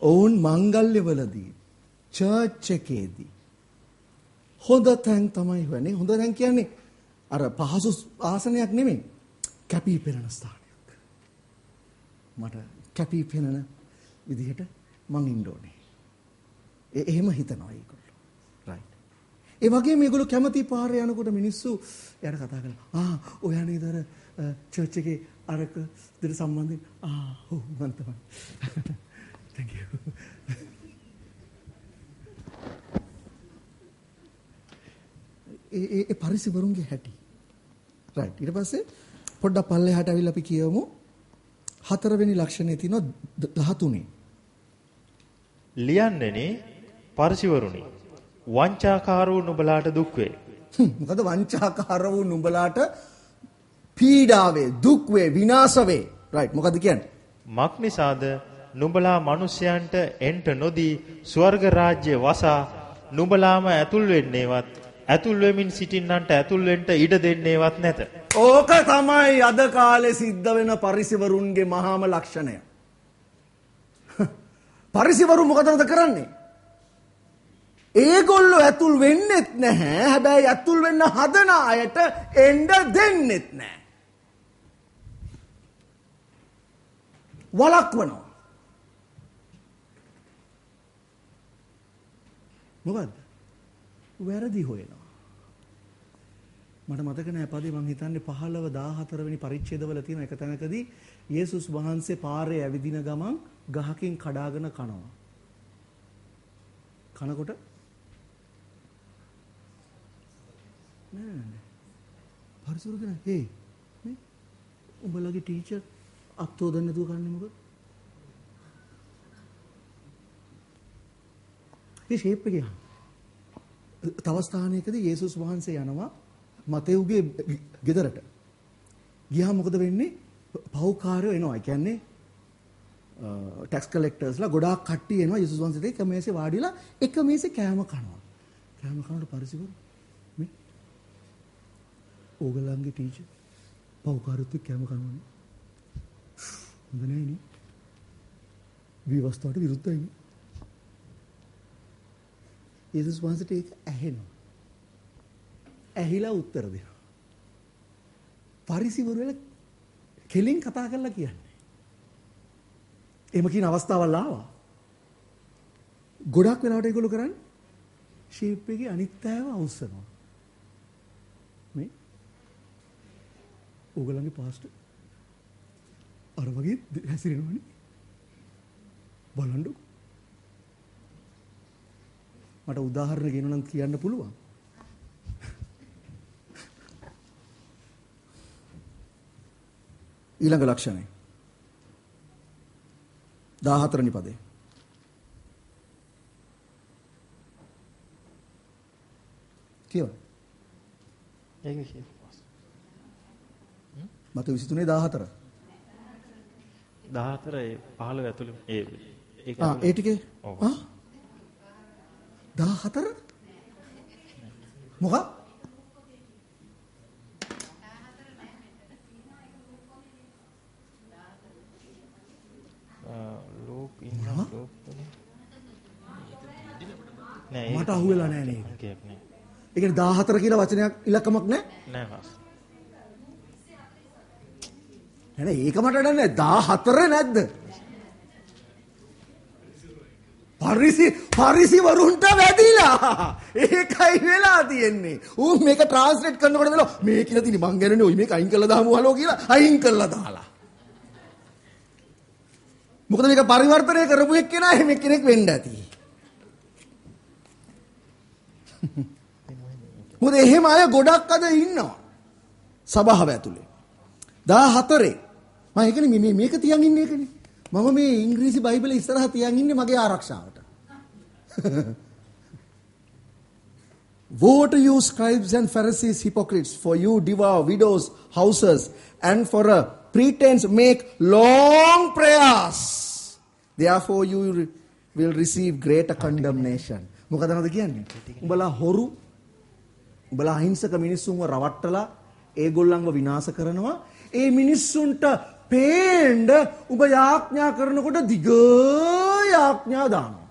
ඔවුන් මංගල්‍යවලදී චර්ච් එකේදී හොඳ තැන් තමයි වෙන්නේ. හොඳ තැන් කියන්නේ අර පහසු ආසනයක් නෙමෙයි. කැපී පෙනෙන ස්ථානයක්. මට කැපී පෙනෙන විදිහට මං ඉන්න ඕනේ. එහෙම හිතනවා ඒගොල්ලෝ. රයිට් ඒ වගේ මේගොල්ලෝ කැමති පාරේ යනකොට මිනිස්සු එයාට කතා කරලා ආ ඔයා නේද අර චර්ච් එකේ අරක දෙට සම්බන්ධයෙන් ආ ඔව් මම තමයි. Thank you. ඒ ඒ පරිසිවරුන්ගේ හැටි. රයිට් ඊට පස්සේ පොඩ්ඩක් පල්ලෙහාට අවිල්ලා අපි කියවමු හතරවෙනි ලක්ෂණය තියෙනවා 13 ලියන්නේනේ පරිසිවරුනි. වංචාකාරෝ නුඹලාට දුක් වේ. මොකද වංචාකාර වූ නුඹලාට පීඩාවේ දුක් වේ විනාශ වේ. රයිට් මොකද කියන්නේ? මක් නිසාද නුඹලා මිනිසයන්ට එන්ට නොදී ස්වර්ග රාජ්‍ය වසා නුඹලාම ඇතුල් වෙන්නේවත් ඇතුල් වෙමින් සිටින්නන්ට ඇතුල් වෙන්න ඉඩ දෙන්නේවත් නැත. ඕක තමයි අද කාලේ සිද්ධ වෙන පරිසිවරුන්ගේ මහාම ලක්ෂණය. පරිසිවරු මොකදද කරන්නේ? ඒගොල්ලෝ ඇතුල් වෙන්නෙත් නැහැ. හැබැයි ඇතුල් වෙන්න හදන අයට එන්ඩ දෙන්නෙත් නෑ වලක්වනවා මොකද්ද? වැරදි හොයනවා. මට මතක නෑ පදේ මං හිතන්නේ 15 14 වෙනි පරිච්ඡේදවල තියෙන එක තැනකදී යේසුස් වහන්සේ පාරේ ඇවිදින ගමන් ගහකින් කඩාගෙන කනවා. කනකොට නෑ නෑ. පරිසරගෙන හේ නේ උඹලගේ ටීචර් අත්තෝ දන්නේ නැතුව කන්නේ මොකද? ඒ ෂේප් එක යනවා. තව ස්ථානයකදී යේසුස් වහන්සේ යනවා මතෙව්ගේ ගෙදරට. ගියාම මොකද වෙන්නේ? පව්කාරයෝ එනවා. ඒ කියන්නේ ටැක්ස් කලෙක්ටර්ස්ලා ගොඩාක් කට්ටිය එනවා යේසුස් වහන්සේට එක මේසේ වාඩිලා එක මේසේ කෑම කනවා. කෑම කනකොට පරිසිවරු මේ ඕගලන්ගේ ටීචර් පව්කාරයොත් එක්ක කෑම කනවනේ. හොඳ නෑ නේ. විවස්ථාවට විරුද්ධයි නේ. යේසුස් වහන්සේට ඒක ඇහෙනවා. ඇහිලා උත්තර දෙනවා. පරිසිවරු වල කෙලින් කතා කරලා කියන්නේ. එහෙම කියන අවස්ථාවල් ආවා. ගොඩක් වෙලාවට ඒගොල්ලෝ කරන්නේ ෂේප් එකේ අනිත් අයව අවුස්සනවා. මේ ඕගලන්ගේ පාස්ටර් අර වගේ හැසිරෙනවනේ. බලන්නකො. මට උදාහරණ ගෙනනම් නම් කියන්න පුළුවන්. ඊළඟ ලක්ෂණය. 14 වෙනි පදේ කියවන. ඒක කියපස්. මත 23 14 14 ඒ 15 ඇතුළේ ඒ ඒක ආ ඒ ටිකේ? ඔව්. ආ? 14 මොකක් ලෝක් ඉන්න ලෝක් නෑ මට අහුවෙලා නෑ නේද? අංකයක් නෑ. ඒ කියන්නේ 14 කියලා වචනයක් ඉලක්කමක් නෑ? නෑ පාස්. නෑ ඒක මට දන්නේ 14 නැද්ද? පරිසි පරිසි වරුන්ට වැදිලා. ඒකයි වෙලා තියෙන්නේ. ඌ මේක ට්‍රාන්ස්ලේට් කරනකොට වෙලා මේ කියලා තියෙන්නේ මං ගැනනේ. ඔයි මේක අයින් කරලා දාමු හලෝ කියලා අයින් කරලා දාලා. මොකද මේක පරිවර්තනය කරපු එක්කෙනා එහෙම කෙනෙක් වෙන්න ඇති මොකද එහෙම අය ගොඩක් අද ඉන්නවා. සභාව ඇතුලේ. 14 මම ඒකනේ මේ මේක තියන් ඉන්නේ ඒකනේ මම මේ ඉංග්‍රීසි බයිබලේ ඉස්සරහ තියන් ඉන්නේ මගේ ආරක්ෂාවට. Woe to you, scribes and Pharisees, hypocrites, for you devour widows' houses and for a pretense make long prayers. Therefore, you re- will receive greater condemnation. මොකද නේද කියන්නේ? උඹලා හොරු උඹලා අහිංසක මිනිස්සුන්ව රවට්ටලා ඒගොල්ලන්ව විනාශ කරනවා. ඒ මිනිස්සුන්ට පේන්න උඹ යාඥා කරනකොට දිග යාඥා දානවා.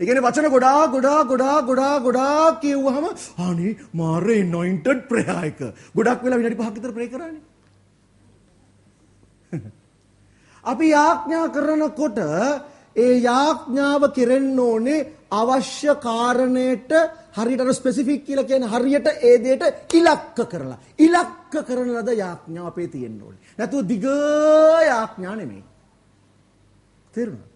ඒ කියන්නේ වචන ගොඩාක් ගොඩාක් ගොඩාක් ගොඩාක් ගොඩාක් කියවුවාම අනේ මාරේ anointed prayer එක. ගොඩක් වෙලා විනාඩි 5ක් විතර ප්‍රේ කරානේ. අපි යාඥා කරනකොට ඒ යාඥාව කෙරෙන්න ඕනේ අවශ්‍ය කාරණයට හරියට අර ස්පෙસિෆික් කියලා කියන්නේ හරියට ඒ දෙයට ඉලක්ක කරලා. ඉලක්ක කරන ලද යාඥා අපේ තියෙන්න ඕනේ. නැතුව දිග යාඥා නෙමෙයි. තේරුණාද?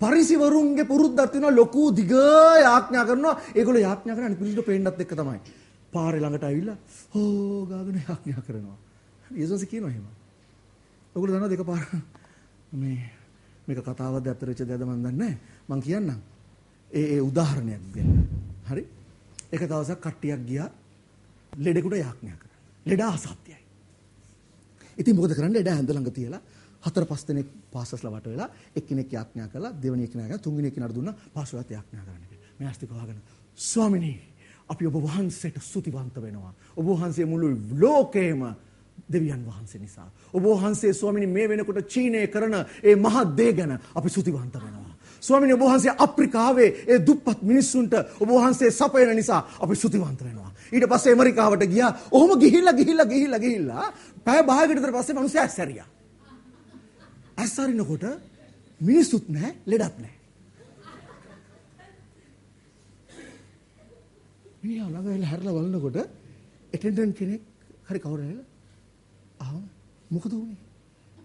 පරිසිවරුන්ගේ පුරුද්දක් තියෙනවා ලොකු දිග යාඥා කරනවා. ඒගොල්ලෝ යාඥා කරන අනිත් මිනිස්සුන්ට පේන්නත් එක්ක තමයි. පාරේ ළඟට ඇවිල්ලා හෝ ගාගෙන යාඥා කරනවා. යේසුස් කියනවා එහෙම. ඔයගොල්ලෝ දන්නවද එකපාර මේ මේක කතාවක්ද ඇත්තට වෙච්ච දෙයක්ද මන් දන්නේ නැහැ. මං කියන්නම්. ඒ ඒ උදාහරණයක් දෙන්න. හරි? එක දවසක් කට්ටියක් ගියා ලෙඩෙකුට යාඥා කරන්න. ලෙඩ අසත්‍යයි. ඉතින් මොකද කරන්නේ? ලෙඩ ඇඳ ළඟ තියලා හතර පහ දෙනෙක් පාසස්ලා වට වෙලා එක්කෙනෙක් යාඥා කළා දෙවෙනි එක්කෙනා ගා තුන්වෙනි එක්කෙනාට දුන්නා පාසලත් යාඥා කරන්න කියලා. මේ අස්තික වහගෙන ස්වාමිනී අපි ඔබ වහන්සේට ස්තුතිවන්ත වෙනවා. ඔබ වහන්සේ මුළු ලෝකේම දෙවියන් වහන්සේ නිසා. ඔබ වහන්සේ ස්වාමිනී මේ වෙනකොට චීනය කරන ඒ මහත් දේ ගැන අපි ස්තුතිවන්ත වෙනවා. ස්වාමිනී ඔබ වහන්සේ අප්‍රිකාවේ ඒ දුප්පත් මිනිස්සුන්ට ඔබ වහන්සේ සපයන නිසා අපි ස්තුතිවන්ත වෙනවා. ඊට පස්සේ ඇමරිකාවට ගියා. ඔහොම ගිහිල්ලා ගිහිල්ලා ගිහිල්ලා ගිහිල්ලා පැය භාගයකට විතර පස්සේ මිනිස්සු ඇස්සරියා. ඇස්සරිනකොට මිනිස්සුත් නැහැ, ලෙඩත් නැහැ. මිනිහා ළඟ වෙලා හැරලා බලනකොට ඇටෙන්ඩන්ට් කෙනෙක් හරි කවුරු ඇවිල්ලා ආව මොකද උනේ?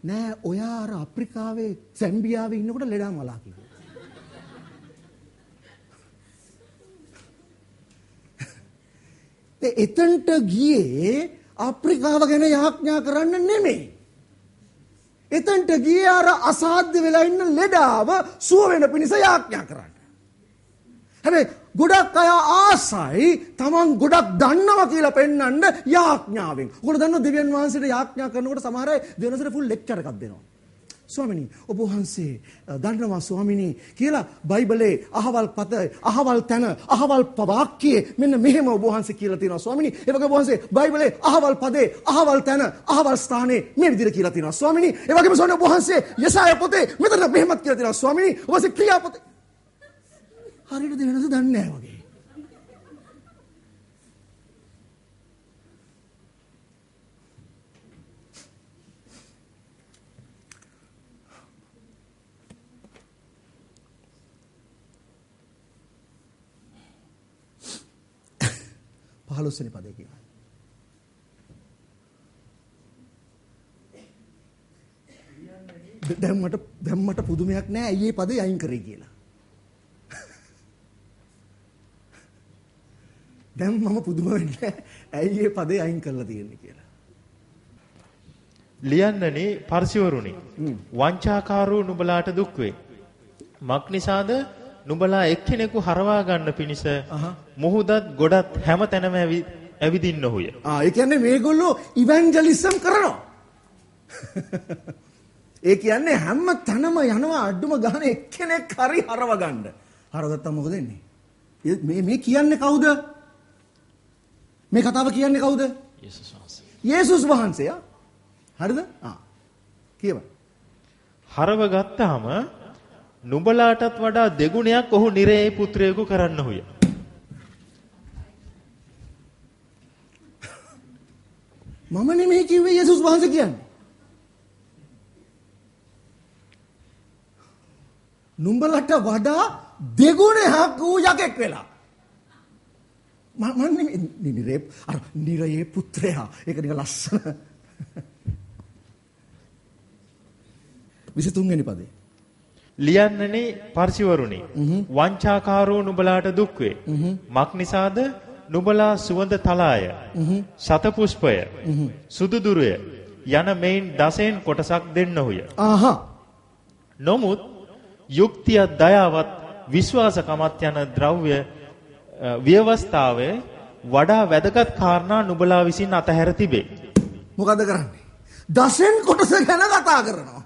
නෑ ඔයා අර අප්‍රිකාවේ සැම්බියාවේ ඉන්නකොට ලෙඩා මලා කිව්වා. එතනට ගියේ අප්‍රිකාව ගැන යාඥා කරන්න නෙමෙයි. එතනට ගියේ අර අසාධ්‍ය වෙලා ඉන්න ලෙඩාව සුව වෙන පිණිස යාඥා කරන්න. හැබැයි ගොඩක් අය ආසයි තමන් ගොඩක් දන්නවා කියලා පෙන්වන්න යාඥාවෙන්. ඔයගොල්ලෝ දන්නවා දෙවියන් වහන්සේට යාඥා කරනකොට සමහර අය දෙවනසට ෆුල් ලෙක්චර් එකක් දෙනවා. ස්වාමිනී ඔබ වහන්සේ දන්නවා ස්වාමිනී කියලා බයිබලේ අහවල් පද අහවල් තැන අහවල් වාක්‍යයේ මෙන්න මෙහෙම ඔබ වහන්සේ කියලා තියෙනවා ස්වාමිනී ඒ වගේම ඔබ වහන්සේ බයිබලේ අහවල් පදේ අහවල් තැන අහවල් ස්ථානයේ මේ විදිහට කියලා තියෙනවා ස්වාමිනී ඒ වගේම ස්වාමිනී ඔබ වහන්සේ යසාය පොතේ මෙතන මෙහෙමත් කියලා තියෙනවා ස්වාමිනී ඔබ වහන්සේ ක්‍රියාපොතේ හරියට දෙවෙනස දන්නේ නැහැ වගේ පහළොස්වෙනි පදේ කියනවා. දැන් මට දැන් මට පුදුමයක් නෑ ඇයි මේ පදේ අයින් කරේ කියලා. දැන් මම පුදුම වෙන්නේ ඇයි මේ පදේ අයින් කරලා තියෙන්නේ කියලා. ලියන්නනේ පරිසිවරුනි. වංචාකාරෝ නුඹලාට දුක් වේ. මක් නිසාද නුඹලා එක්කෙනෙකු හරවා ගන්න පිණිස මුහුදත් ගොඩත් හැම තැනම ඇවිදින්න ඔහුය. ආ ඒ කියන්නේ මේගොල්ලෝ ඉවැන්ජලිසම් කරනවා. ඒ කියන්නේ හැම තැනම යනවා අඩුම ගානේ එක්කෙනෙක් හරි හරව ගන්න. හරවගත්තා මොකද වෙන්නේ? මේ මේ කියන්නේ කවුද? මේ කතාව කියන්නේ කවුද? යේසුස් වහන්සේ. යේසුස් වහන්සේ. හරිද? ආ. කියවන්න. හරව ගත්තාම නුඹලාටත් වඩා දෙගුණයක් ඔහු නිරේ පුත්‍රයෙකු කරන්නහුය. මම නෙමෙයි කිව්වේ යේසුස් වහන්සේ කියන්නේ. නුඹලට වඩා දෙගුණයක් වූ යකෙක් වෙලා. මම නෙමෙයි නිරේ අර නිරේ පුත්‍රයා. ඒක නික ලස්සන. 23 වෙනි පදේ. ලියන්නනේ පරිසිවරුනි. වංචාකාරෝ නුඹලාට දුක් වේ මක් නිසාද? නුඹලා සුවඳ තලාය. සතපුෂ්පය සුදුදුරය යන මේන් දසෙන් කොටසක් දෙන්නහුය ආහා. නොමුත් යුක්තිය දයාවත් විශ්වාසකමත් යන ද්‍රව්‍ය ව්‍යවස්ථාවේ වඩා වැදගත් කාරණා නුඹලා විසින් අතහැර තිබේ මොකද කරන්නේ දසෙන් කොටස ගැන කතා කරනවා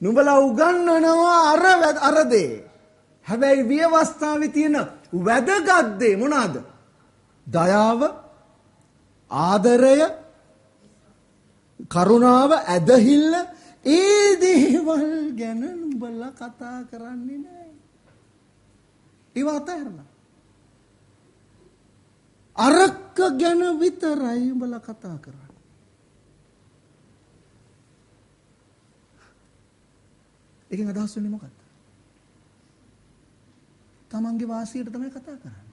නුඹලා උගන්වනවා අර අර දේ. හැබැයි විවස්ථාවේ තියෙන වැදගත් දේ මොනවාද? දයාව, ආදරය, කරුණාව, ඇදහිල්ල ඒ දේවල් ගැන නුඹලා කතා කරන්නේ නැහැ. ඒව අතහැරලා. අරක්ක ගැන විතරයි උඹලා කතා කරන්නේ. ඒකෙන් අදහස් වෙන්නේ මොකක්ද? තමන්ගේ වාසියට තමයි කතා කරන්නේ.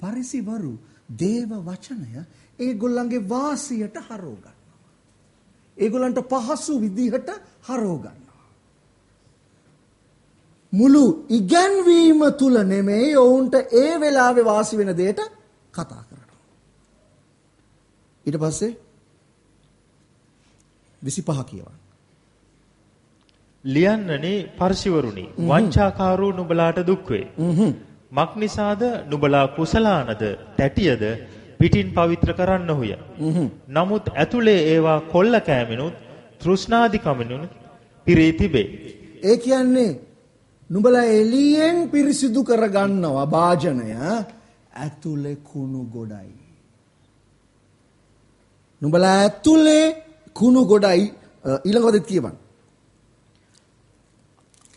පරිසිවරු දේව වචනය ඒගොල්ලන්ගේ වාසියට හරව ගන්නවා. ඒගොල්ලන්ට පහසු විදිහට හරව ගන්නවා. මුළු ඉගැන්වීම තුල නෙමෙයි ඔවුන්ට ඒ වෙලාවේ වාසි වෙන දෙයට කතා කරනවා. ඊට පස්සේ 25 කියවන්න. ලියන්නනේ පර්ශිවරුනි වංචාකාරෝ නුඹලාට දුක් වේ. මක් නිසාද නුඹලා කුසලානද තැටියද පිටින් පවිත්‍ර කරන්නහුය. නමුත් ඇතුලේ ඒවා කොල්ල කෑමිනුත් තෘෂ්ණාදි කමිනුත් පිරී තිබේ. ඒ කියන්නේ නුඹලා එළියෙන් පිරිසිදු කරගන්නවා භාජනය ඇතුලේ කුණු ගොඩයි. නුඹලා ඇතුලේ කුණු ගොඩයි ඊළඟවදත් කියවන්න.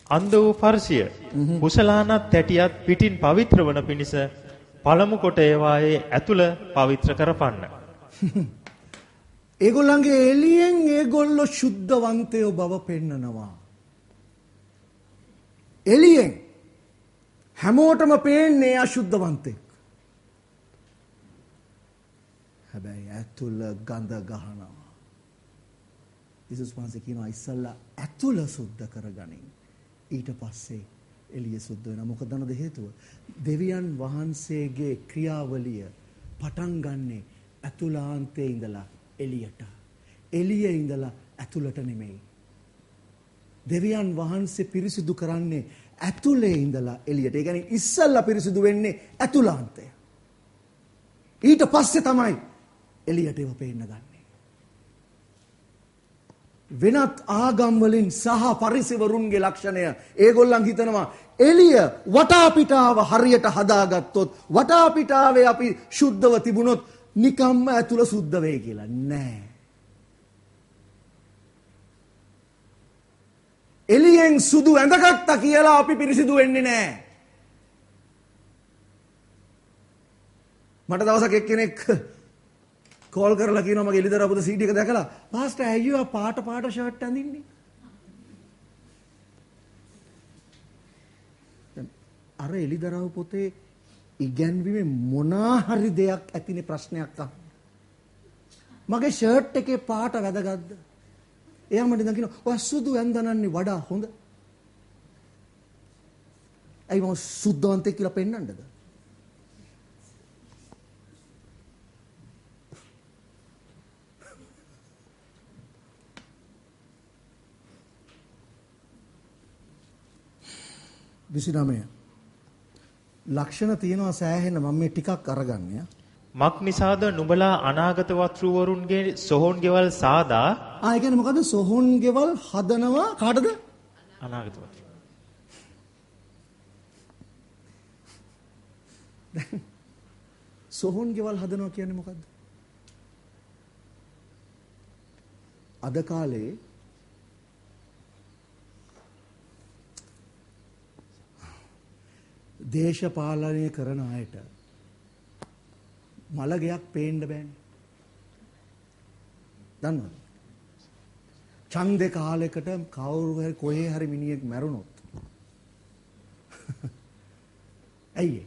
අන්ධ වූ පර්සිය කුසලානත් තැටියත් පිටින් පවිත්‍ර වන පිණිස පළමු කොට ඒවායේ ඇතුළ පවිත්‍ර කරපන්න. ඒගොල්ලන්ගේ එළියෙන් ඒගොල්ලෝ ශුද්ධවන්තයෝ බව පෙන්නනවා. එළියෙන් හැමෝටම පේන්නේ අශුද්ධවන්තෙක්. හැබැයි ඇතුළ ගඳ ගහනවා. යේසුස් වහන්සේ කියනවා ඉස්සල්ලා ඇතුළ සුද්ධ කරගනින්. ඊට පස්සේ එළිය සුද්ධ වෙනවා. මොකද නේද හේතුව? දෙවියන් වහන්සේගේ ක්‍රියාවලිය පටන් ගන්නෙ ඇතුළාන්තයේ ඉඳලා එළියට. එළියේ ඉඳලා ඇතුළට නෙමෙයි. දෙවියන් වහන්සේ පිරිසිදු කරන්නේ ඇතුලේ ඉඳලා එළියට. ඒ කියන්නේ ඉස්සල්ලා පිරිසිදු වෙන්නේ ඇතුළාන්තය. ඊට පස්සේ තමයි එළියට ඒව පේන්න ගන්න. වෙනත් ආගම් වලින් සහ පරිසවරුන්ගේ ලක්ෂණය ඒගොල්ලන් හිතනවා එළිය වටාපිටාව හරියට හදාගත්තොත් වටාපිටාවේ අපි සුද්ධව තිබුණොත් නිකම්ම ඇතුළ සුද්ධ වෙයි කියලා නෑ එළියෙන් සුදු ඇඳගත්තා කියලා අපි පිරිසිදු වෙන්නේ නෑ. මට දවසක් එක්කෙනෙක් කෝල් කරලා කියනවා මගේ එළිදර අපුද සීඩි එක දැකලා පාස්ටර් ඇයියෝ පාට පාට ෂර්ට් අඳින්නේ අර එළිදරව් පොතේ ඉගැන්වීමේ මොනා හරි දෙයක් ඇතිනේ ප්‍රශ්නයක් අහ මගේ ෂර්ට් එකේ පාට වැදගත්ද? එයා මට ඉඳන් කියනවා ඔය සුදු ඇඳනන්නේ වඩා හොඳ. ඇයි මම සුද්ධවන්තයෙක් කියලා පෙන්වන්නද විසිනමය ලක්ෂණ තියෙනවා සෑහෙන මම මේ ටිකක් අරගන්නේ. මක් නිසාද නුඹලා අනාගත වත්රුවරුන්ගේ සොහොන් ගෙවල් සාදා? ආ ඒ කියන්නේ මොකද සොහොන් ගෙවල් හදනවා කාටද? අනාගත වත්රු. සොහොන් ගෙවල් හදනවා කියන්නේ මොකද්ද? අද කාලේ දේශපාලනය කරන අයට මලගයක් පේන්න බෑනේ. දන්නවද? ඡන්දේ කාලයකට කවුරු හරි කොහේ හරි මිනිහෙක් මැරුණොත් ඇයි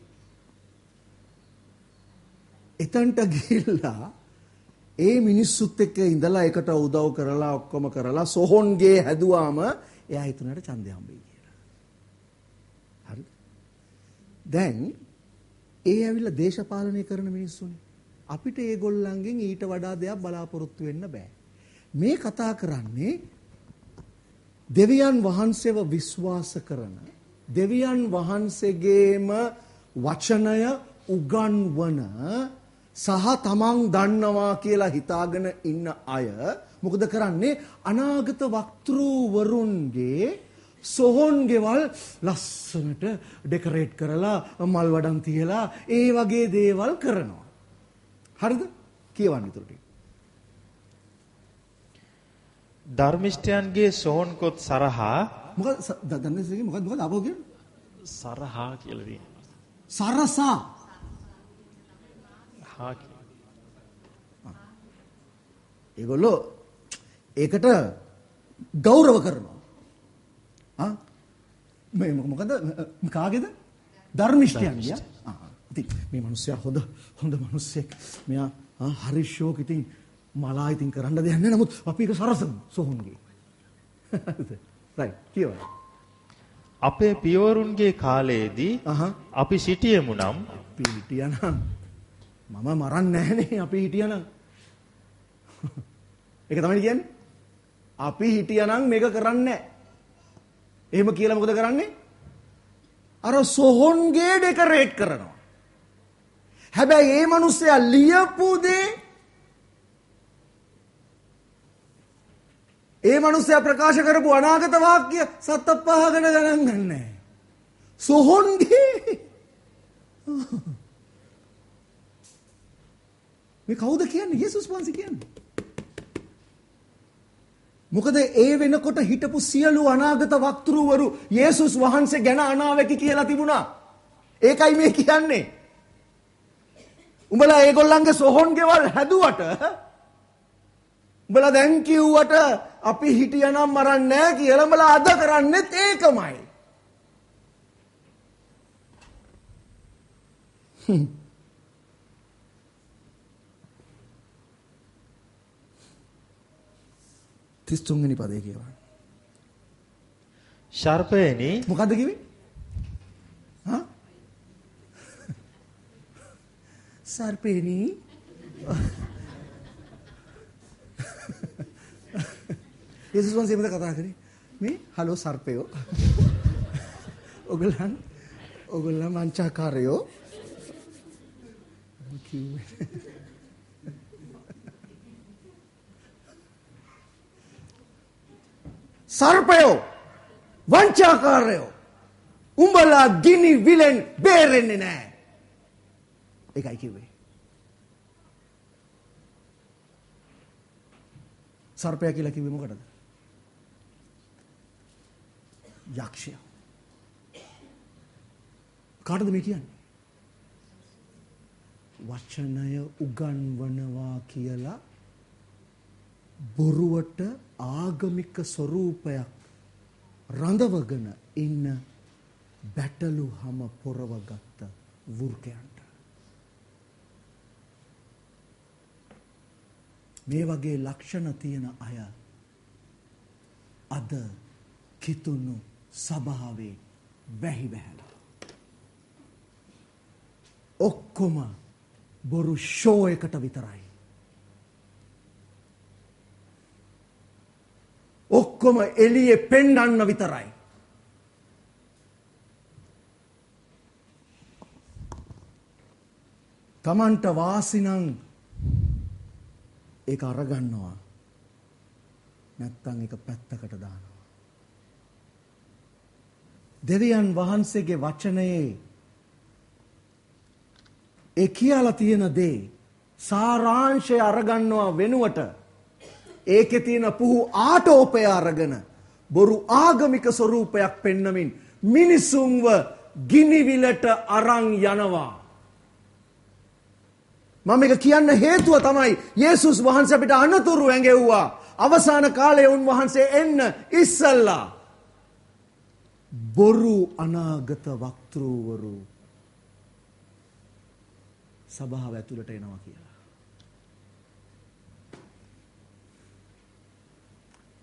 එතනට ගිහිල්ලා ඒ මිනිස්සුත් එක්ක ඉඳලා එකට උදව් කරලා ඔක්කොම කරලා සොහොන්ගේ හැදුවාම එයා හිතුනට ඡන්දය හම්බෙයි කියලා. හරිද? දැන් ඒ ඇවිල්ලා දේශපාලනය කරන මිනිස්සුනේ. අපිට ඒගොල්ලන්ගෙන් ඊට වඩා දෙයක් බලාපොරොත්තු වෙන්න බෑ. මේ කතා කරන්නේ දෙවියන් වහන්සේව විශ්වාස කරන දෙවියන් වහන්සේගේම වචනය උගන්වන සහ තමන් දන්නවා කියලා හිතාගෙන ඉන්න අය මොකද කරන්නේ අනාගත වක්තෘවරුන්ගේ සොහොන් ගෙවල් ලස්සනට ඩෙකරේට් කරලා මල් වඩම් තියලා ඒ වගේ දේවල් කරනවා. හරිද? කියවන්න ඊටු ටික. ධර්මිෂ්ඨයන්ගේ සොහොන් කොත් සරහා මොකද ධර්මිෂ්ඨයන්ගේ මොකද මොකද අපෝ කියන්නේ? සරහා කියලා තියෙනවා. සරසා. හා ඒගොල්ලෝ ඒකට ගෞරව කරනවා. මේ මොකද කාගේද ධර්මිෂ්ඨයන්ගේ ඉතින් මේ මිනිස්සයා හොඳ හොඳ මිනිස්සෙක් මෙයා හරි ෂෝක් ඉතින් මලා ඉතින් කරන්න දෙයක් නැහැ නමුත් අපි ඒක සරසමු සොහොන්ගේ රයිට් කියවන්න අපේ පියවරුන්ගේ කාලයේදී අපි සිටියෙමු නම් අපි හිටියනම් මම මරන්නේ නැහනේ අපි හිටියනම් ඒක තමයි කියන්නේ අපි හිටියනම් මේක කරන්නේ නැහැ එහෙම කියලා මොකද කරන්නේ? අර සොහොන්ගේ ඩෙකරේට් කරනවා. හැබැයි ඒ මිනිස්සයා ලියපු දේ ඒ මිනිස්සයා ප්‍රකාශ කරපු අනාගත වාක්‍ය සත්ත පහකට ගණන් ගන්නෑ. සොහොන්ගේ මේ කවුද කියන්නේ? යේසුස් වහන්සේ කියන්නේ. මොකද ඒ වෙනකොට හිටපු සියලු අනාගත වක්තෘවරු යේසුස් වහන්සේ ගැන අනාවැකි කියලා තිබුණා. ඒකයි මේ කියන්නේ. උඹලා ඒගොල්ලන්ගේ සොහොන් ගෙවල් හැදුවට උඹලා දැන් කිව්වට අපි හිටියනම් මරන්නේ නැහැ කියලා උඹලා අද කරන්නේත් ඒකමයි. තිස් තුන්වෙනි පදේ කියවන්න. ශර්පයනි මොකද්ද කිව්වේ? හා? සර්පේනි යේසුස් වහන්සේ මත කතා කරේ මේ හලෝ සර්පයෝ ඔගලන් ඔගලන් මංචාකාරයෝ කිව්වේ සර්පයෝ වංචාකාරයෝ උඹලා ගිනි විලෙන් බේරෙන්නේ නැහැ. ඒකයි කිව්වේ. සර්පයා කියලා කිව්වේ මොකටද? යක්ෂයා. කාටද මේ කියන්නේ? වචනය උගන්වනවා කියලා බොරුවට ආගමික ස්වරූපයක් රඳවගෙන ඉන්න බැටලු හම පොරවගත්ත වෘර්කයන්ට. මේ වගේ ලක්ෂණ තියෙන අය අද කිතුුණු සභාවේ බැහි බැහැලා. ඔක්කොම බොරු ෂෝ එකට විතරයි. ඔක්කොම එළියේ පෙන්වන්න විතරයි. Tamanට වාසිනම් ඒක අරගන්නවා. නැත්තම් ඒක පැත්තකට දානවා. දෙවියන් වහන්සේගේ වචනයේ ඒ කියලා තියෙන දේ සාරාංශය අරගන්නවා වෙනුවට ඒකේ තියෙන පුහු ආටෝපය අරගෙන බොරු ආගමික ස්වරූපයක් පෙන්නමින් මිනිසුන්ව ගිනිවිලට අරන් යනවා. මම මේක කියන්න හේතුව තමයි යේසුස් වහන්සේ අපිට අනතුරු ඇඟෙව්වා. අවසාන කාලයේ උන්වහන්සේ එන්න ඉස්සල්ලා බොරු අනාගත වක්තෘවරු සභාව ඇතුළට එනවා කියලා.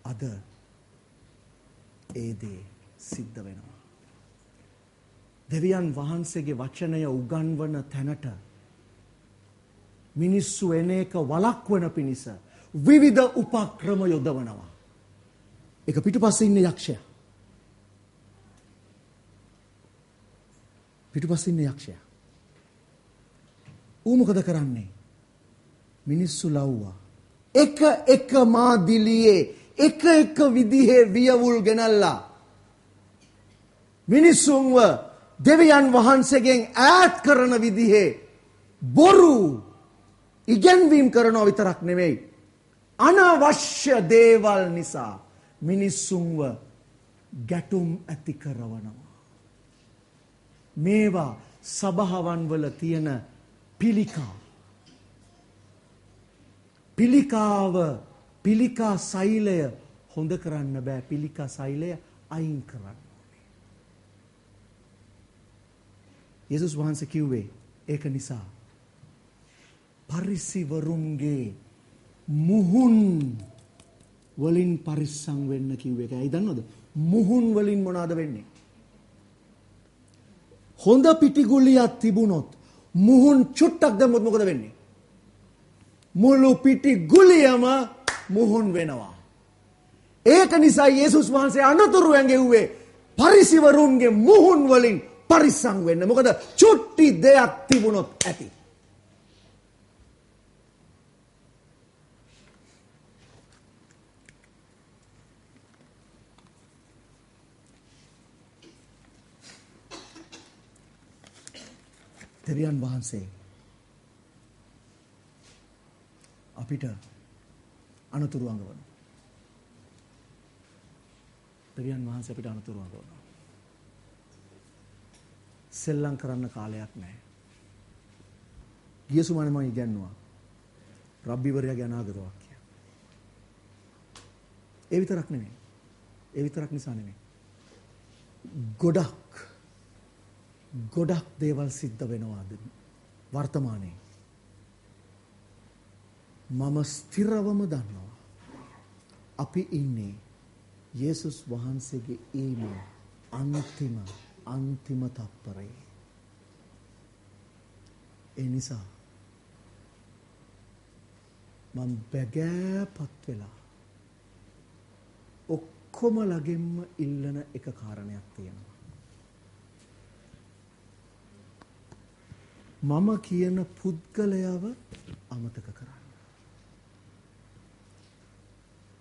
අද ඒ දේ සිද්ධ වෙනවා. දෙවියන් වහන්සේගේ වචනය උගන්වන තැනට මිනිස්සු එන එක වළක්වන පිණිස විවිධ උපක්‍රම යොදවනවා. එක පිටුපස්සේ ඉන්න යක්ෂයා. පිටුපස්සේ ඉන්න යක්ෂයා. ඌ මොකද කරන්නේ? මිනිස්සු ලව්වා. එක එක මාදිලියේ එක එක විදිහේ වියවුල් ගෙනල්ලා මිනිස්සුන්ව දෙවියන් වහන්සේගෙන් ඈත් කරන විදිහේ බොරු ඉගැන්වීම් කරනවා විතරක් නෙවෙයි අනවශ්‍ය දේවල් නිසා මිනිස්සුන්ව ගැටුම් ඇති කරවනවා. මේවා සභාවන් වල තියෙන පිළිකා. පිළිකාව පිළිකා සෛලය හොඳ කරන්න බෑ පිළිකා සෛලය අයින් කරන්න ඕනේ. යේසුස් වහන්සේ කිව්වේ ඒක නිසා පරිසිවරුන්ගේ මුහුන් වලින් පරිස්සම් වෙන්න කිව්වේ ඒකයි දන්නවද? මුහුන් වලින් මොනවද වෙන්නේ? හොඳ පිටිගුලියක් තිබුණොත් මුහුන් චුට්ටක් දැම්මොත් මොකද වෙන්නේ? මුළු පිටි ගුලියම මුහුන් වෙනවා. ඒක නිසා යේසුස් වහන්සේ අනතුරු ඇඟෙව්වේ පරිසිවරුන්ගේ මුහුන් වලින් පරිස්සම් වෙන්න. මොකද චුට්ටි දෙයක් තිබුණොත් ඇති. දෙවියන් වහන්සේ අපිට අනතුරු අඟවන. දෙවියන් වහන්සේ අපිට අනතුරු අඟවනවා. සෙල්ලම් කරන්න කාලයක් නැහැ. ගිය සුමානේ මම ඉගැන්නුවා. රබ්බිවරයාගේ අනාගත වාක්‍ය. ඒ විතරක් නෙමෙයි. ඒ විතරක් නිසා නෙමෙයි. ගොඩක් ගොඩක් දේවල් සිද්ධ වෙනවාද වර්තමානයේ මම ස්ථිරවම දන්නවා. අපි ඉන්නේ යේසුස් වහන්සේගේ ඊම අන්තිම අන්තිම තප්පරේ. ඒ නිසා මම බැගෑපත් වෙලා ඔක්කොම ළඟින්ම ඉල්ලන එක කාරණයක් තියෙනවා. මම කියන පුද්ගලයව අමතක කරන්න.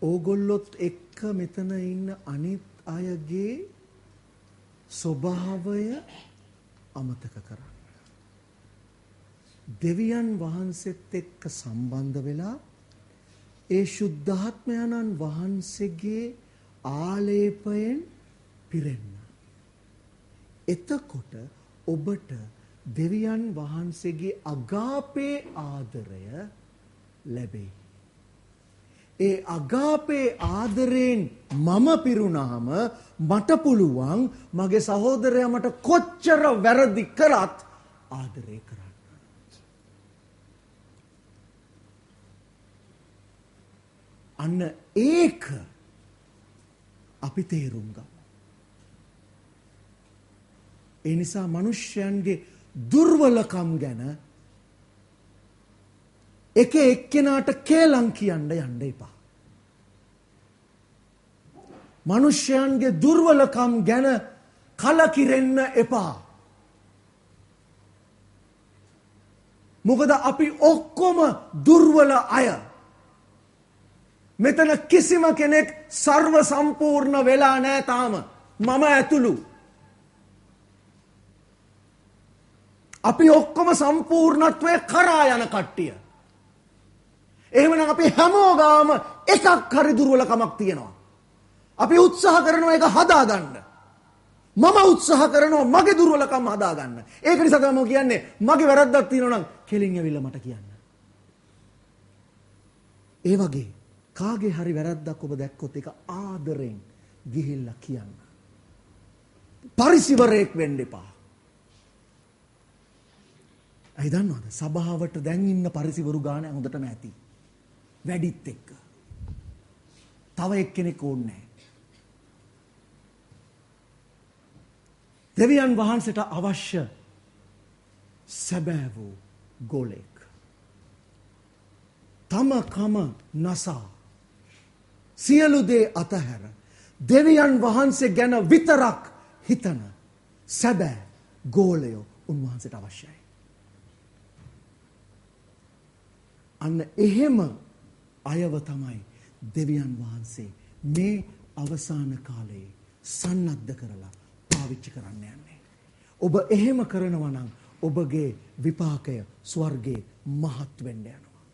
ඕගොල්ලොත් එක්ක මෙතන ඉන්න අනිත් අයගේ ස්වභාවය අමතක කරන්න. දෙවියන් වහන්සේත් එක්ක සම්බන්ධ වෙලා ඒ ශුද්ධාත්මයන්න් වහන්සේගේ ආලේපයෙන් පිරෙන්න. එතකොට ඔබට දෙවියන් වහන්සේගේ අගාපේ ආදරය ලැබෙයි. ඒ අගාපේ ආදරයෙන් මම පිරුණාම මට පුළුවන් මගේ සහෝදරයා මට කොච්චර වැරදි කරත් ආදරය කරන්න. අන්න ඒක අපි තේරුම් ගමු. ඒ නිසා මිනිස්යන්ගේ දුර්වලකම් ගැන එක එක්කෙනාට කේලම් කියන්න යන්න එපා. මිනිස්යන්ගේ දුර්වලකම් ගැන කලකිරෙන්න එපා. මොකද අපි ඔක්කොම දුර්වල අය. මෙතන කිසිම කෙනෙක් සර්ව සම්පූර්ණ වෙලා නෑ තාම. මම ඇතුළු. අපි ඔක්කොම සම්පූර්ණත්වය කරා යන කට්ටිය. එහෙමනම් අපි හැමෝගාම එකක් හරි දුර්වලකමක් තියෙනවා. අපි උත්සාහ කරනවා ඒක හදාගන්න. මම උත්සාහ කරනවා මගේ දුර්වලකම් හදාගන්න. ඒක නිසා තමයි කියන්නේ මගේ වැරද්දක් තියෙනවා නම් කෙලින් ඇවිල්ලා මට කියන්න. ඒ වගේ කාගේ හරි වැරද්දක් ඔබ දැක්කොත් ඒක ආදරෙන් ගිහිල්ලා කියන්න. පරිසිවරයෙක් වෙන්න එපා. ඇයි දන්නවද? සභාවට දැන් ඉන්න පරිසිවරු ගාන හොඳටම ඇති. වැඩිත් එක්ක. තව එක්කෙනෙක් ඕනේ දෙවියන් වහන්සේට අවශ්‍ය සැබෑ වූ ගෝලෙක්. තම කම නසා සියලු දේ අතහැර දෙවියන් වහන්සේ ගැන විතරක් හිතන සැබෑ ගෝලයෝ උන්වහන්සේට අවශ්‍යයි. අන්න එහෙම අයව තමයි දෙවියන් වහන්සේ මේ අවසාන කාලයේ සන්නද්ධ කරලා පාවිච්චි කරන්න යන්නේ. ඔබ එහෙම කරනවා නම් ඔබගේ විපාකය ස්වර්ගයේ මහත් වෙන්න යනවා.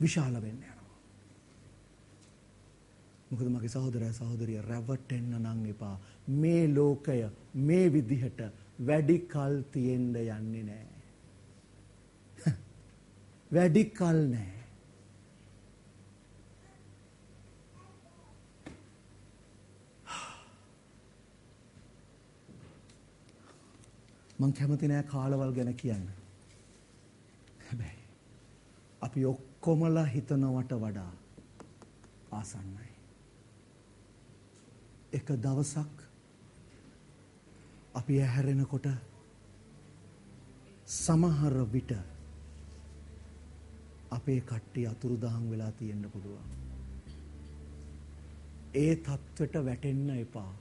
විශාල වෙන්න යනවා. මොකද මගේ සහෝදරය සහෝදරිය රැවටෙන්න නම් එපා. මේ ලෝකය මේ විදිහට වැඩි කල් තියෙන්න යන්නේ නැහැ. වැඩි කල් නෑ. මං කැමති නෑ කාලවල් ගැන කියන්න. හැබැයි අපි ඔක්කොමලා හිතනවට වඩා ආසන්නයි. එක දවසක් අපි ඇහැරෙනකොට සමහර විට අපේ කට්ටිය අතුරුදහන් වෙලා තියෙන්න පුළුවන්. ඒ තත්ත්වයට වැටෙන්න එපා.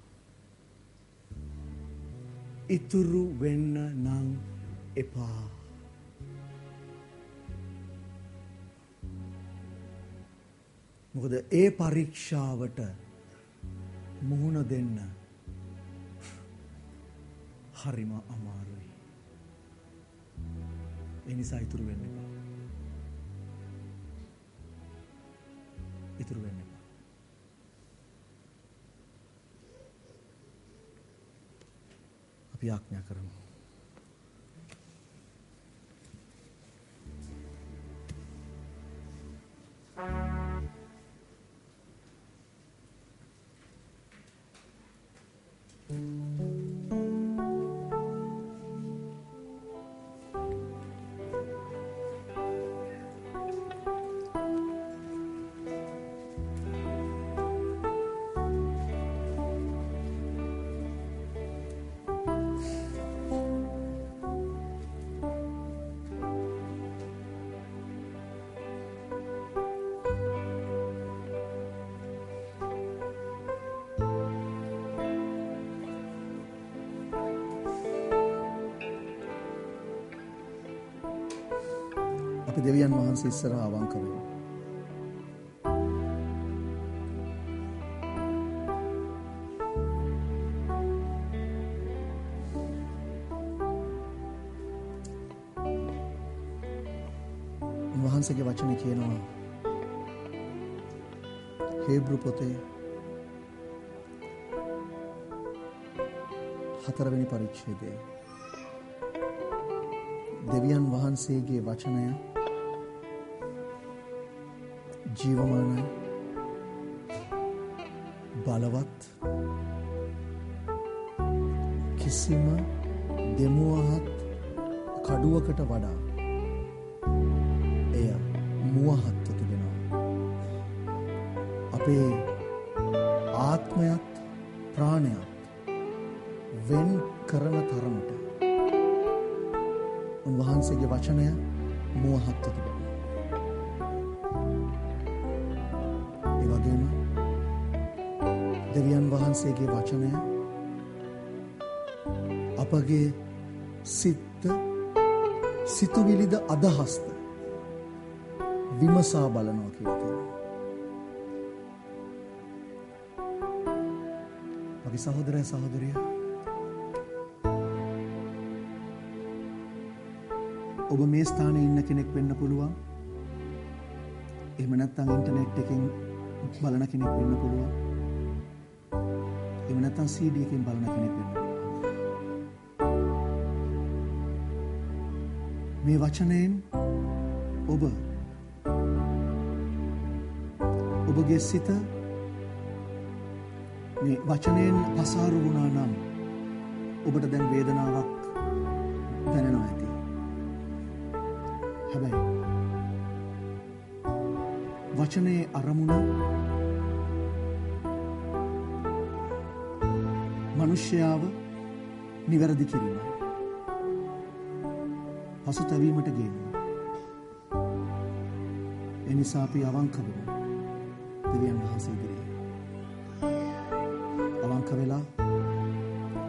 ඉතුරු වෙන්න නම් එපා. මොකද ඒ පරීක්ෂාවට මුහුණ දෙන්න හරිම අමාරුයි. ඒ නිසා ඉතුරු වෙන්න එපා. ඉතුරු වෙන්න එපා. අපි ආඥා කරමු. දෙවියන් වහන්සේ ඉස්සරහා අවංක වෙමු. උන්වහන්සේගේ වචනේ කියනවා හේබ්‍රු පොතේ හතරවෙනි පරිච්ඡේදයේ දෙවියන් වහන්සේගේ වචනය ජීවමානයි බලවත් කිසිම දෙමුවහත් කඩුවකට වඩා එය මුවහත්ව තිබෙනවා අපේ ඒ වගේම දෙවියන් වහන්සේගේ වචනය අපගේ සිත්ත සිතුවිලිද අදහස්ත විමසා බලනවා කියලා තියෙනවා. අපි සහෝදරය සහෝදරිය ඔබ මේ ස්ථානයේ ඉන්න කෙනෙක් වෙන්න පුළුවන්. එහෙම නැත්නම් ඉන්ටර්නෙට් එකෙන් බලන කෙනෙක් වෙන්න පුළුවන්. එහෙම නැත්නම් CD එකෙන් බලන කෙනෙක් වෙන්න පුළුවන්. මේ වචනයෙන් ඔබ ඔබගේ සිත මේ වචනයෙන් පසාරු වුණා නම් ඔබට දැන් වේදනාවක් දැනෙනවා වචනයේ අරමුණ මනුෂ්‍යාව නිවැරදි කිරීමයි. පසුතැවීමට ගේනවා. එනිසා අපි අවංක වෙමු. දෙවියන් වහන්සේ ඉදිරියේ. අවංක වෙලා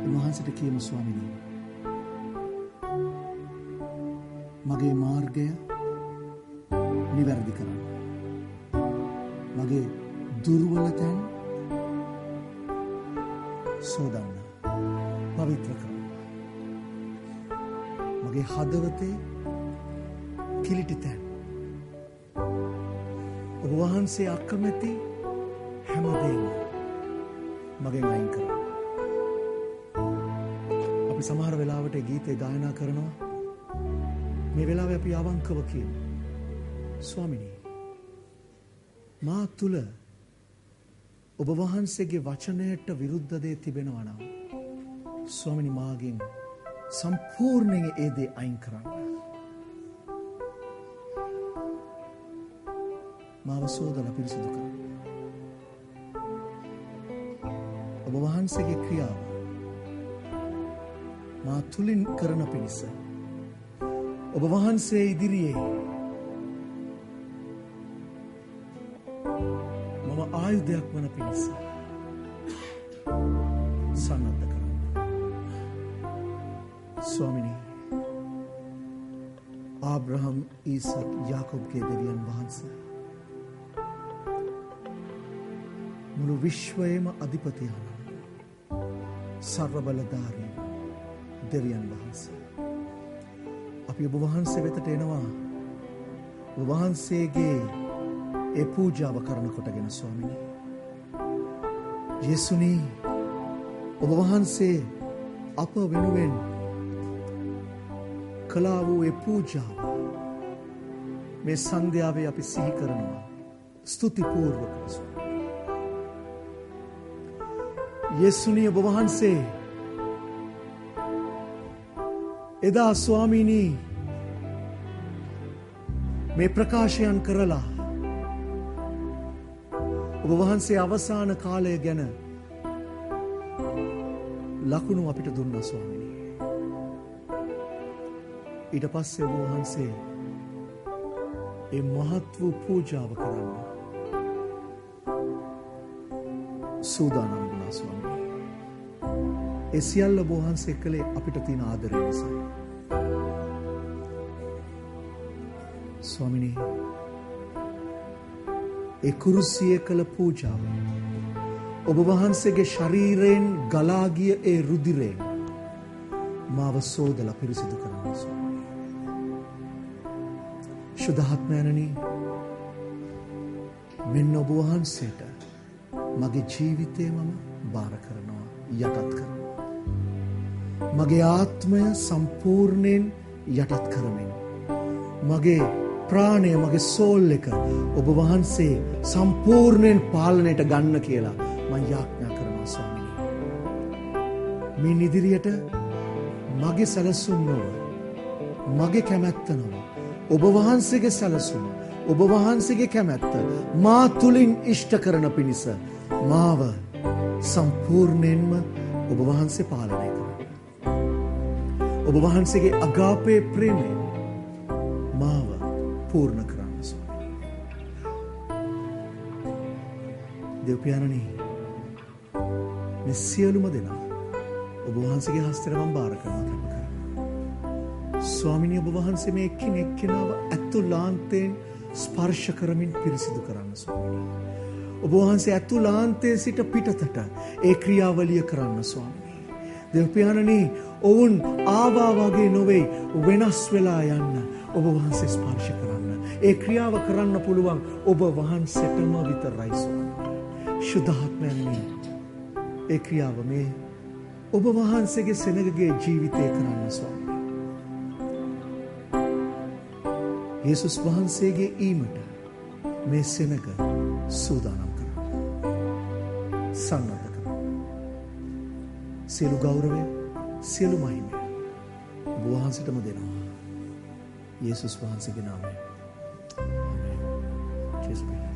උන්වහන්සේට කියමු ස්වාමිනී. මගේ මාර්ගය නිවැරදි කරන්න. හදවතේ කිලිටි තැන්. ඔබ වහන්සේ අකමැති හැමදේම මගෙන් අයින් කරන්න. අපි සමහර වෙලාවට ගීතේ ගායනා කරනවා. මේ වෙලාවේ අපි අවංකව කියමු. ස්වාමිනී මා තුල ඔබ වහන්සේගේ වචනයට විරුද්ධ දේ තිබෙනවා නම් ස්වාමිනී මාගෙන් සම්පූර්ණයෙන් ඒ දේ අයින් කරන්න. මාව සෝදලා පිරිසිදු කරන්න. ඔබ වහන්සේගේ ක්‍රියාව මා තුලින් කරන පිණිස ඔබ වහන්සේ ඉදිරියේ මම ආයුධයක් වන පිණිස ආබ්‍රහම් ඊසක් යාකොබ්ගේ දෙවියන් වහන්සේ. මුළු විශ්වයම අධිපතියන සර්වබලධාරී දෙවියන් වහන්සේ. අපි ඔබ වහන්සේ වෙතට එනවා. ඔබ වහන්සේගේ ඒ පූජාව කරන කොටගෙන ස්වාමිනී. යෙසුනී ඔබ වහන්සේ අප වෙනුවෙන් කලා වූ ඒ පූජාව මේ සන්ධ්‍යාවේ අපි සිහි කරනවා ස්තුතිපූර්වක යෙසුනී ඔබ වහන්සේ එදා ස්වාමීනී මේ ප්‍රකාශයන් කරලා ඔබ වහන්සේ අවසාන කාලය ගැන ලකුණු අපිට දුන්න ස්වාමිනී. ඊට පස්සේ ඔබ වහන්සේ ඒ මහත් වූ පූජාව කරන්න සූදානම් වුණා ස්වාමිනී. ඒ සියල්ල ඔබ වහන්සේ කළේ අපිට තියෙන ආදරය නිසායි. ස්වාමිනී ඒ කුරුසිය කළ පූජාව ඔබ වහන්සේගේ ශරීරයෙන් ගලාගිය ඒ රුදිරයෙන් මාව සෝදල පිරිසිදු කරන්න ස්වාමී. ශුද්ධාත්මයනනී මෙන්න ඔබ වහන්සේට මගේ ජීවිතය මම භාර කරනවා යටත් කරනවා. මගේ ආත්මය සම්පූර්ණයෙන් යටත් කරමින්. මගේ ප්‍රාණය මගේ සෝල් එක ඔබ වහන්සේ සම්පූර්ණයෙන් පාලනයට ගන්න කියලා මං යාඥා කරනවා ස්වාමිනී. මේ ඉදිරියට මගේ සැලසුම් නොව මගේ කැමැත්ත නොව ඔබ වහන්සේගේ සැලසුම ඔබ වහන්සේගේ කැමැත්ත මා තුලින් ඉෂ්ට කරන පිණිස මාව සම්පූර්ණයෙන්ම ඔබ වහන්සේ පාලනය කරන්න. ඔබ වහන්සේගේ අගාපේ ප්‍රේමය මාව පූර්ණ කරන්න ස්වාමී. දෙව්පියාණනී මේ සියලුම දෙනා ඔබ වහන්සේගේ හස්තට මම බාර කරනවා කැප කරනවා. ස්වාමිනී ඔබ වහන්සේ මේ එක්කින් එක්කෙනාව ඇතුළාන්තයෙන් ස්පර්ශ කරමින් පිරිසිදු කරන්න ස්වාමිනී. ඔබ වහන්සේ ඇතුළාන්තයේ සිට පිටතට ඒ ක්‍රියාවලිය කරන්න ස්වාමිනී. දෙව්පියාණනී ඔවුන් ආවා වගේ නොවේ වෙනස් වෙලා යන්න ඔබ වහන්සේ ස්පර්ශ කරන්න. ඒ ක්‍රියාව කරන්න පුළුවන් ඔබ වහන්සේටම විතරයි ස්වාමී. ශුද්ධාත්මයන්නී ඒ ක්‍රියාව මේ ඔබ වහන්සේගේ සෙනගගේ ජීවිතය කරන්න ස්වාමී. යේසුස් වහන්සේගේ ඊමට මේ සෙනග සූදානම් කරන්න. සන්නද්ධ කරන්න. සියලු ගෞරවය සියලු මහිමය ඔබ වහන්සටම දෙනවා. යේසුස් වහන්සේගේ නාමයෙන්. ආමේන්. ජේසුස්